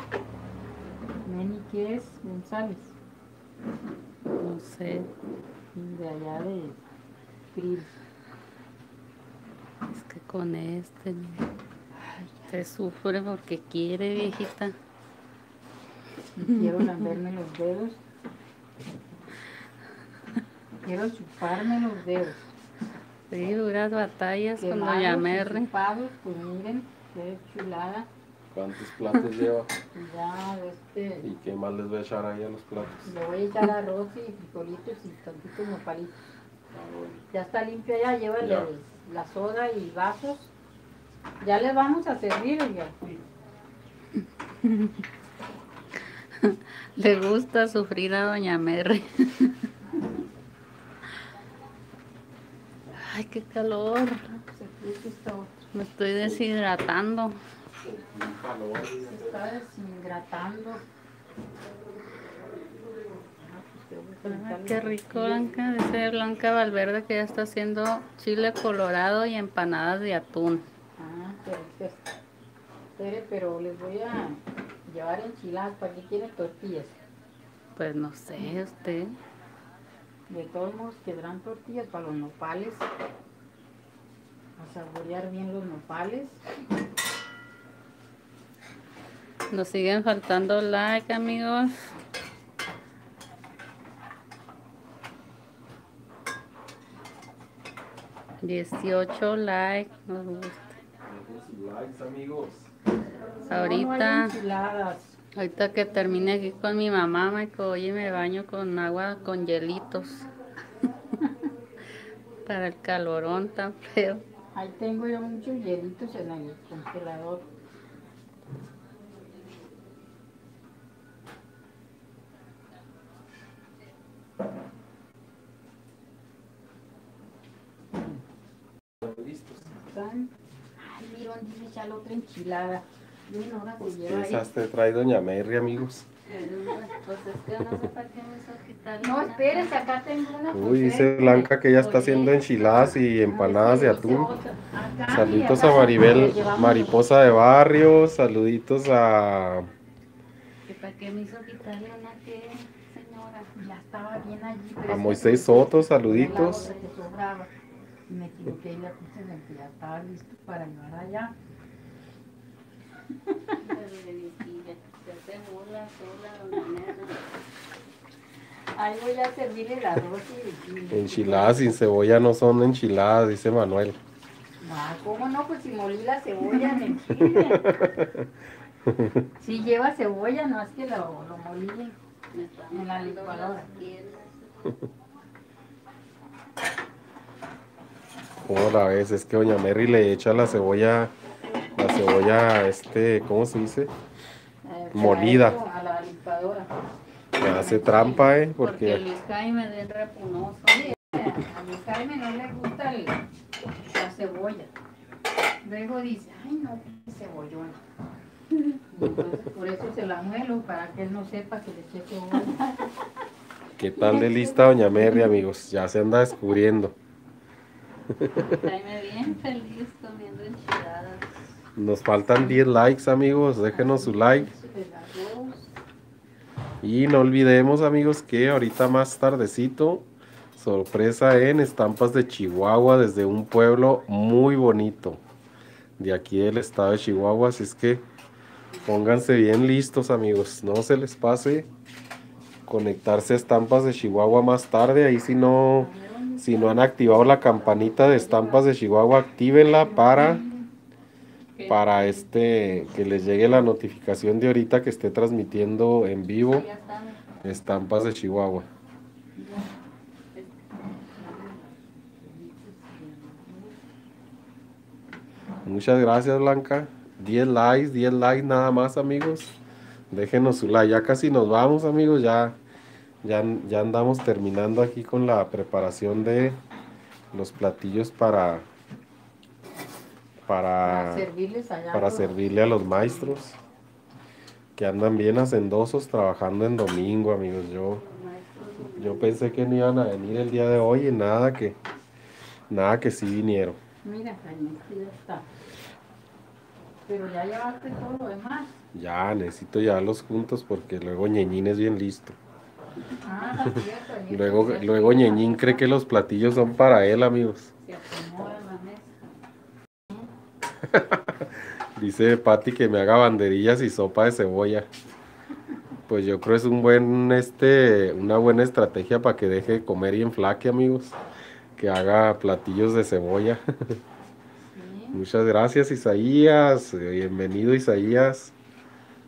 Meni, ¿qué es? González. No sé. De allá de. Es que con este se sufre porque quiere, viejita. Quiero lamberme los dedos. Quiero chuparme los dedos. Sí, duras batallas y Merry. chupados, pues miren, qué chulada. ¿Cuántos platos lleva? Y Ya, este, ¿Y qué más les voy a echar ahí a los platos? le voy a echar arroz y frijolitos y tantitos nopalitos. Ah, bueno. Ya está limpio ya, llévale Ya. la soda y vasos. Ya les vamos a servir, oiga. Le gusta sufrir a Doña Merry. Ay, qué calor. Me estoy deshidratando. Se está deshidratando. Ah, pues qué rico. Blanca. Dice Blanca Valverde que ya está haciendo chile colorado y empanadas de atún. Ah, perfecto. Espere, pero les voy a llevar enchiladas. ¿Para qué quieren tortillas? Pues no sé, usted. De todos modos quedarán tortillas para los nopales. A saborear bien los nopales. Nos siguen faltando like, amigos. Dieciocho like, nos gusta. Likes, amigos. Ahorita, ahorita que termine aquí con mi mamá, me oye, me baño con agua con hielitos. Para el calorón tan feo. Ahí tengo yo muchos hielitos en el congelador. Listos. ¿Están? Ay, miren, dice ya la otra enchilada. Y una hora se lleva ahí. Esas te trae Doña Merry, amigos. Pues es que no sé para qué me hizo quitarle No, una espérense, acá tengo una. Uy, dice Blanca que ella está haciendo enchiladas y empanadas de atún. Saluditos a Maribel, mariposa de barrio. Saluditos a ¿Que ¿Para qué me hizo quitarle una que, señora? Ya estaba bien allí. A Moisés Soto, saluditos. Y me equivoqué y la puse en el que ya estaba listo para llevar allá. Ahí voy a servir el arroz y... enchiladas sin cebolla no son enchiladas, dice Manuel. Ah, ¿cómo no? Pues si molí la cebolla en el chile. Sí lleva cebolla, no es que lo, lo molí. En la licuadora. ¿Cómo la ves? Es que Doña Merry le echa la cebolla, la cebolla, este, ¿cómo se dice? Molida. A la licuadora. Me hace trampa, ¿eh? Porque Porque Luis Jaime de repunoso. Oye, a mi Jaime no le gusta el- la cebolla. Luego dice, ay no, qué cebollona. Entonces por eso se la muelo, para que él no sepa que le eché cebolla. ¿qué tal de lista Doña Merry, amigos? Ya se anda descubriendo. Nos faltan 10 likes, amigos. Déjenos su like. Y no olvidemos, amigos, que ahorita más tardecito, sorpresa en estampas de Chihuahua desde un pueblo muy bonito de aquí del estado de Chihuahua. Así es que pónganse bien listos, amigos. No se les pase conectarse a estampas de Chihuahua más tarde. Ahí si no, si no han activado la campanita de estampas de Chihuahua, actívenla para para este que les llegue la notificación de ahorita que esté transmitiendo en vivo estampas de Chihuahua. Muchas gracias Blanca. 10 likes, 10 likes nada más amigos. Déjenos su like. Ya casi nos vamos amigos. Ya, ya, ya andamos terminando aquí con la preparación de los platillos para, Para para, servirles allá. para por- servirle a los maestros que andan bien hacendosos trabajando en domingo, amigos. Yo, yo pensé que no iban a venir el día de hoy y nada que, nada que sí vinieron. Mira, ya está. Pero ya llevaste todo lo demás. Ya, necesito llevarlos juntos porque luego Ñeñín es bien listo. Ah, cierto, Luego, luego Ñeñín cree que los platillos son para él, amigos. Se acomoda la mesa. Dice Patti que me haga banderillas y sopa de cebolla. Pues yo creo es un buen, este, una buena estrategia para que deje de comer y enflaque, amigos. Que haga platillos de cebolla. Sí. Muchas gracias, Isaías. Bienvenido, Isaías.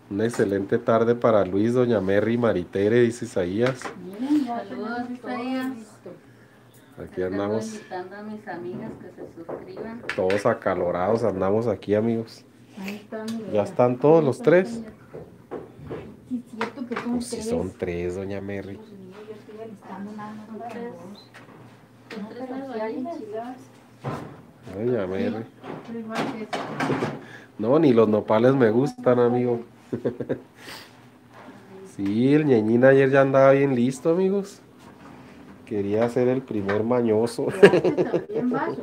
Una excelente tarde para Luis, Doña Mary y Maritere, dice Isaías. Miren, Saludos, Isaías. listo. Aquí andamos invitando a mis amigas que se suscriban. todos acalorados, andamos aquí, amigos. Ahí está, mira. ¿Ya están todos los tres? Sí, es cierto que son Pues si tres. son tres, Doña albañiles. enchiladas. Doña que eso. No, ni los nopales me gustan, amigo. Sí, el ñeñín ayer ya andaba bien listo, amigos. Quería ser el primer mañoso. Llevaste también vasos.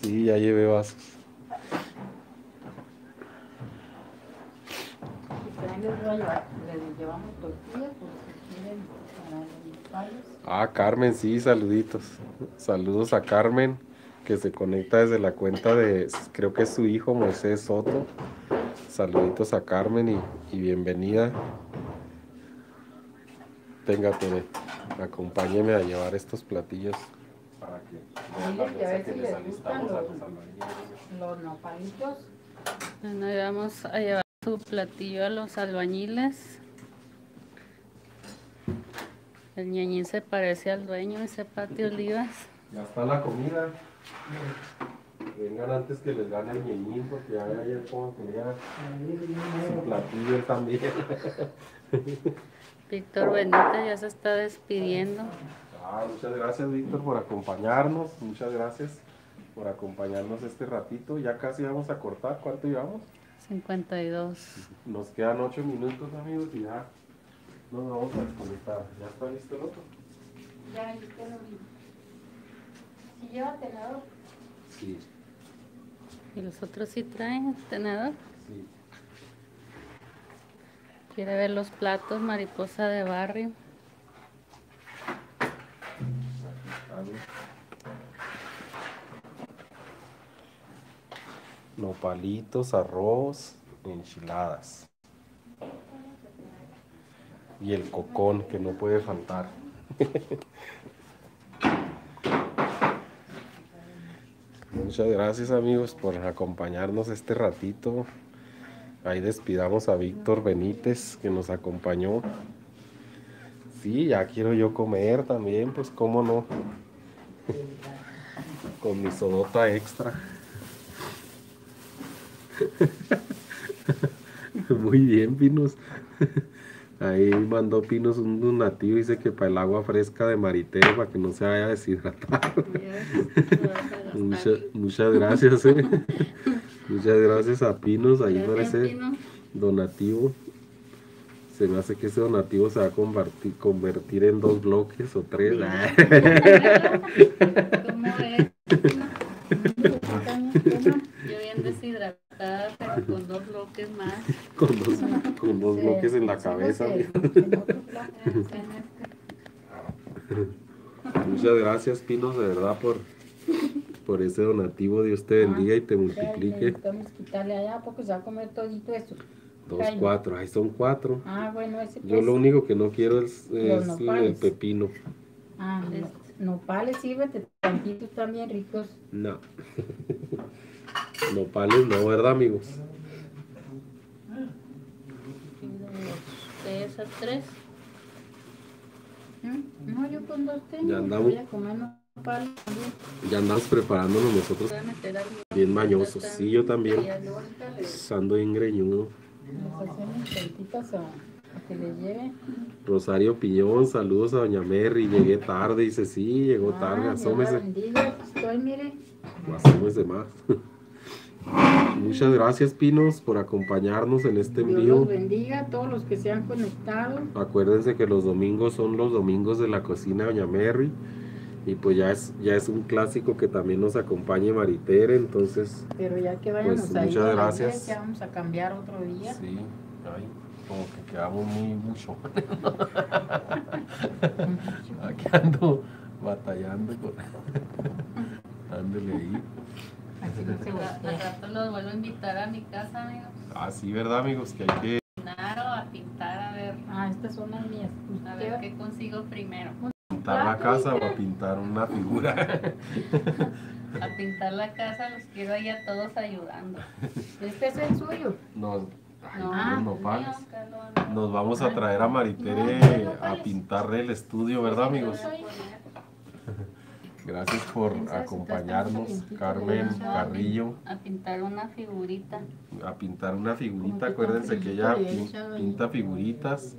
Sí, ya llevé vasos. Ah, Carmen, sí, saluditos. Saludos a Carmen, que se conecta desde la cuenta de, creo que es su hijo, Moisés Soto. Saluditos a Carmen y, y bienvenida. Tenga, Tere, acompáñeme a llevar estos platillos para que vean la que a mesa ver que si les les alistamos gustan a los- los albañiles. Los nopalitos. Bueno, vamos a llevar su platillo a los albañiles. El ñañín se parece al dueño, ese patio Olivas. Ya está la comida. Vengan antes que les gane el ñeñín, porque ya ve ayer como quería su platillo también. Víctor Benítez ya se está despidiendo. Ah, muchas gracias, Víctor, por acompañarnos. Muchas gracias por acompañarnos este ratito. Ya casi vamos a cortar. ¿Cuánto llevamos? 52. Nos quedan ocho minutos, amigos, y ya nos vamos a desconectar. ¿Ya está listo el otro? Ya, yo te lo vi. Si lleva tenedor. Sí, ¿Y los otros sí traen tenedor? sí. Quiere ver los platos, mariposa de barrio. Nopalitos, arroz, enchiladas. Y el cocón, que no puede faltar. Muchas gracias amigos por acompañarnos este ratito. Ahí despidamos a Víctor Benítez que nos acompañó. Sí, ya quiero yo comer también, pues cómo no. Con mi sodota extra. Muy bien, Pinos. Ahí mandó Pinos un donativo, dice que para el agua fresca de Maritero, para que no se vaya a deshidratar. Mucha- muchas gracias, eh. Muchas gracias a Pinos, ahí Gracias, parece Pino. donativo. Se me hace que ese donativo se va a convertir, convertir en dos bloques o tres. ¿Cómo es? Quiero. Yo bien deshidratada, pero con dos bloques más. con dos, con dos Sí, bloques en la cabeza. Muchas gracias, Pinos, de verdad, por, por ese donativo. Dios te bendiga y te multiplique. Necesitamos quitarle allá porque se va a comer todito eso. Dos, cuatro, ahí son cuatro. Ah, bueno, ese Yo lo único que no quiero es, es el pepino. Ah, no, nopales, sírvete tantitos también ricos. No. Nopales no, ¿verdad, amigos? De esas tres. ¿Mm? No, yo con dos tengo. Ya andamos. Voy a comer nopales también. Ya andamos preparándonos nosotros bien mañosos. Sí, yo también. Ando bien greñudo. que lleve. Rosario Piñón, saludos a Doña Mary. Llegué tarde, dice sí, llegó tarde, Ah, la asómese. estoy, mire. Asómese más. Muchas gracias, Pinos, por acompañarnos en este Dios envío. los bendiga a todos los que se han conectado. Acuérdense que los domingos son los domingos de la cocina Doña Mary. Y pues ya es, ya es un clásico que también nos acompañe Maritere, entonces Pero ya que vayamos Pues, ahí muchas gracias. iglesia, vamos a cambiar otro día. Sí, ay, como que quedamos muy mucho. Aquí ando batallando con. Ándele ahí. Así no se Al voltea. rato los vuelvo a invitar a mi casa, amigos. Ah, sí, ¿verdad, amigos? Que hay que a pintar, a ver, Ah, estas son las mías. a ver qué consigo primero. pintar la casa o a pintar una figura. A pintar la casa los quiero ahí a todos ayudando. Este es el suyo. Nos, ay, No, mío, Carlos. Nos vamos a traer a Maritere No, no, a pintar el estudio, ¿verdad, amigos? Gracias por acompañarnos, Carmen Carrillo, A pintar una figurita. a pintar una figurita. Acuérdense que ella pinta figuritas.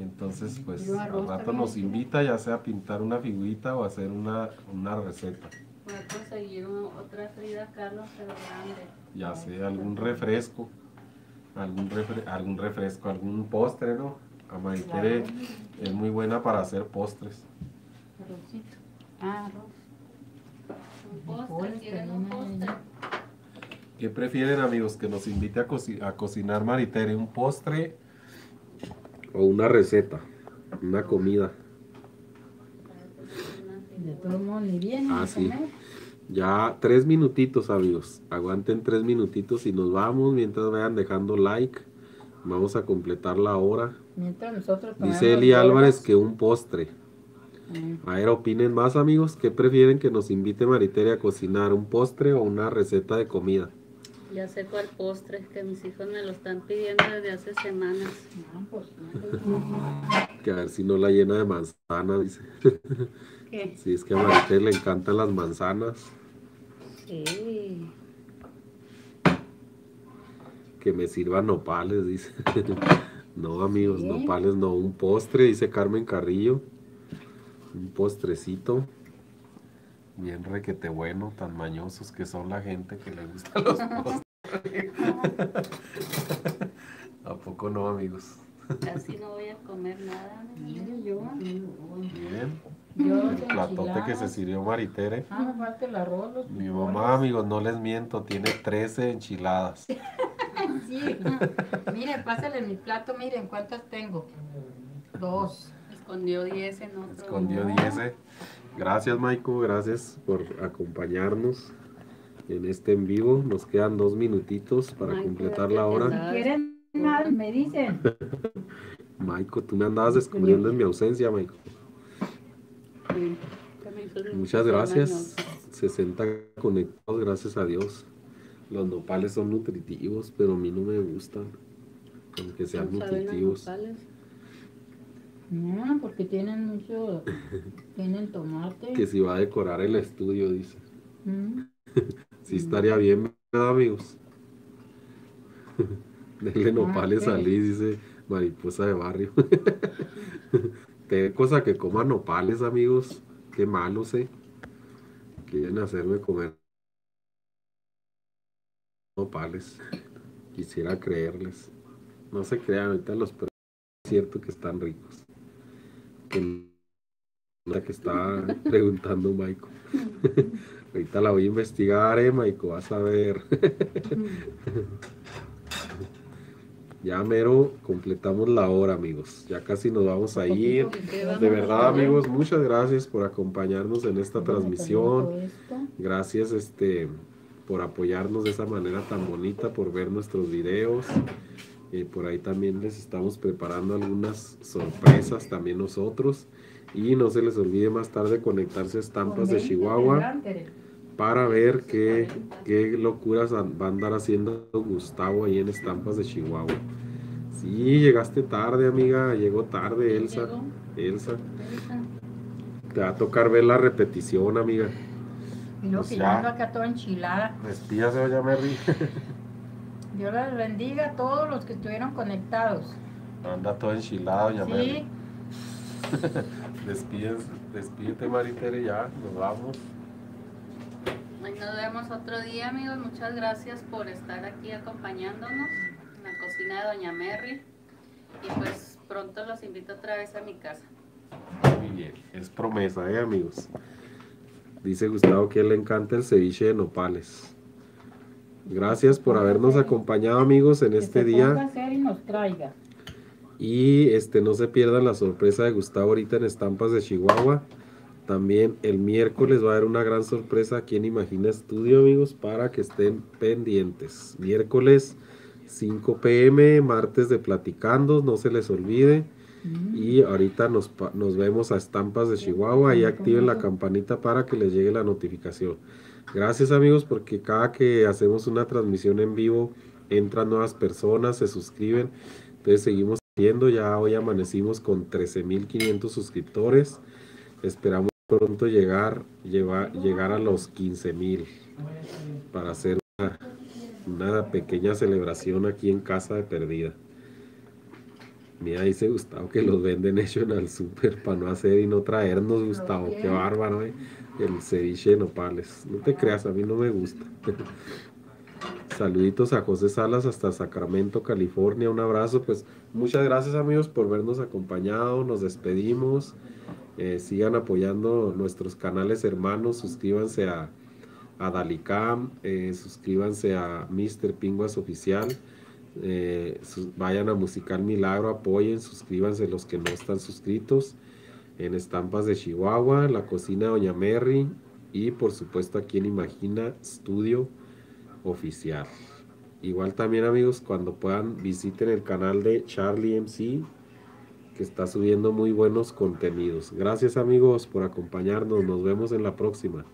Entonces, pues al rato nos invita ya sea a pintar una figurita o a hacer una, una receta. Voy a conseguir otra Frida Carlos, pero grande. Ya sea algún refresco, algún, refre- algún refresco, algún postre, ¿no? A Maritere es muy buena para hacer postres. Arrocito. ¿Qué prefieren, amigos? Que nos invite a, coci- a cocinar Maritere, un postre o una receta, una comida. De modos, ni bien. Ah, ni sí. comer. Ya tres minutitos, amigos. Aguanten tres minutitos y nos vamos mientras vayan dejando like. Vamos a completar la hora. Mientras nosotros Dice Eli Álvarez que un postre. A ver, opinen más, amigos. ¿Qué prefieren que nos invite Maritere a cocinar? ¿Un postre o una receta de comida? Ya sé cuál postre, que mis hijos me lo están pidiendo desde hace semanas. No, pues, no. Que a ver si no la llena de manzana, dice. ¿Qué? Si es que a Maritere le encantan las manzanas. Sí. Que me sirvan nopales, dice. No, amigos, Sí. nopales no. Un postre, dice Carmen Carrillo. Un postrecito. Bien requete bueno, tan mañosos que son la gente que le gustan los postres. ¿A poco no, amigos? Casi no voy a comer nada. Mire, yo. Bien. Yo El platote que se sirvió Maritere. Ah, me falta el arroz, los Mi mamá, amigos, no les miento, tiene 13 enchiladas. Sí. Miren, pásale mi plato, miren cuántas tengo. Dos. Escondió 10 en otro. Escondió No. 10. eh. Gracias, Maiko. Gracias por acompañarnos en este en vivo. Nos quedan dos minutitos para completar la hora. quedaste. ¿Quieren más? Me dicen. Maiko, tú me andabas descubriendo en mi ausencia, Maiko. Sí, Muchas gracias. mañosos. 60 conectados, gracias a Dios. Los nopales son nutritivos, pero a mí no me gustan. Aunque sean ¿No saben a nutritivos. nopales? No, porque tienen mucho. Tienen tomate. Que si va a decorar el estudio, dice. Mm. Sí estaría bien, ¿verdad, amigos? Denle nopales ok. a Liz, dice mariposa de barrio. Qué cosa que coma nopales, amigos. Qué malos, eh. Quieren hacerme comer nopales. Quisiera creerles. No se crean, ahorita los es cierto que están ricos. Que la que está preguntando Maiko. Ahorita la voy a investigar, eh, Maiko, vas a ver. ya mero completamos la hora, amigos. Ya casi nos vamos a ir. ¿Qué vamos De verdad, amigos, muchas gracias por acompañarnos en esta transmisión. Gracias este, por apoyarnos de esa manera tan bonita, por ver nuestros videos. Eh, por ahí también les estamos preparando algunas sorpresas también nosotros. Y no se les olvide más tarde conectarse a Estampas de Chihuahua para ver qué, qué locuras an- va a andar haciendo Gustavo ahí en Estampas de Chihuahua. Sí, llegaste tarde, amiga. Llegó tarde, Elsa. Elsa. Te va a tocar ver la repetición, amiga. Y luego Pues que ya. ando acá toda enchilada. Despídase, doña Merry. Dios les bendiga a todos los que estuvieron conectados. Anda toda enchilada, doña Sí, Merry. Despídense, despídete, Maritere, ya, nos vamos. Ay, nos vemos otro día, amigos. Muchas gracias por estar aquí acompañándonos en la cocina de Doña Merry. Y pues pronto los invito otra vez a mi casa. Muy bien, es promesa, ¿eh, amigos? Dice Gustavo que le encanta el ceviche de nopales. Gracias por habernos acompañado, amigos, en este día. y este no se pierdan la sorpresa de Gustavo ahorita en Estampas de Chihuahua. También el miércoles va a haber una gran sorpresa aquí en Imagina Estudio, amigos, para que estén pendientes. Miércoles 5 pm, martes de Platicando, no se les olvide. Y ahorita nos, nos vemos a Estampas de Chihuahua y activen la campanita para que les llegue la notificación. Gracias amigos porque cada que hacemos una transmisión en vivo entran nuevas personas, se suscriben. Entonces seguimos viendo, ya hoy amanecimos con 13.500 suscriptores. Esperamos pronto llegar, llevar, llegar a los 15.000 para hacer una, una pequeña celebración aquí en Casa de Perdida. Mira, dice Gustavo que los venden hecho en el súper para no hacer y no traernos, Gustavo. Qué bárbaro, ¿eh? El ceviche de nopales. No te creas, a mí no me gusta. Saluditos a José Salas hasta Sacramento, California. Un abrazo. Pues muchas gracias amigos por vernos acompañado. Nos despedimos. Eh, sigan apoyando nuestros canales hermanos. Suscríbanse a, a Dalicam. eh, suscríbanse a Mr. Pinguas Oficial. Eh, vayan a Musical Milagro, apoyen, suscríbanse los que no están suscritos. En Estampas de Chihuahua, La Cocina de Doña Merry y por supuesto aquí en Imagina Studio Oficial. Igual también amigos, cuando puedan visiten el canal de Charlie MC que está subiendo muy buenos contenidos. Gracias amigos por acompañarnos, nos vemos en la próxima.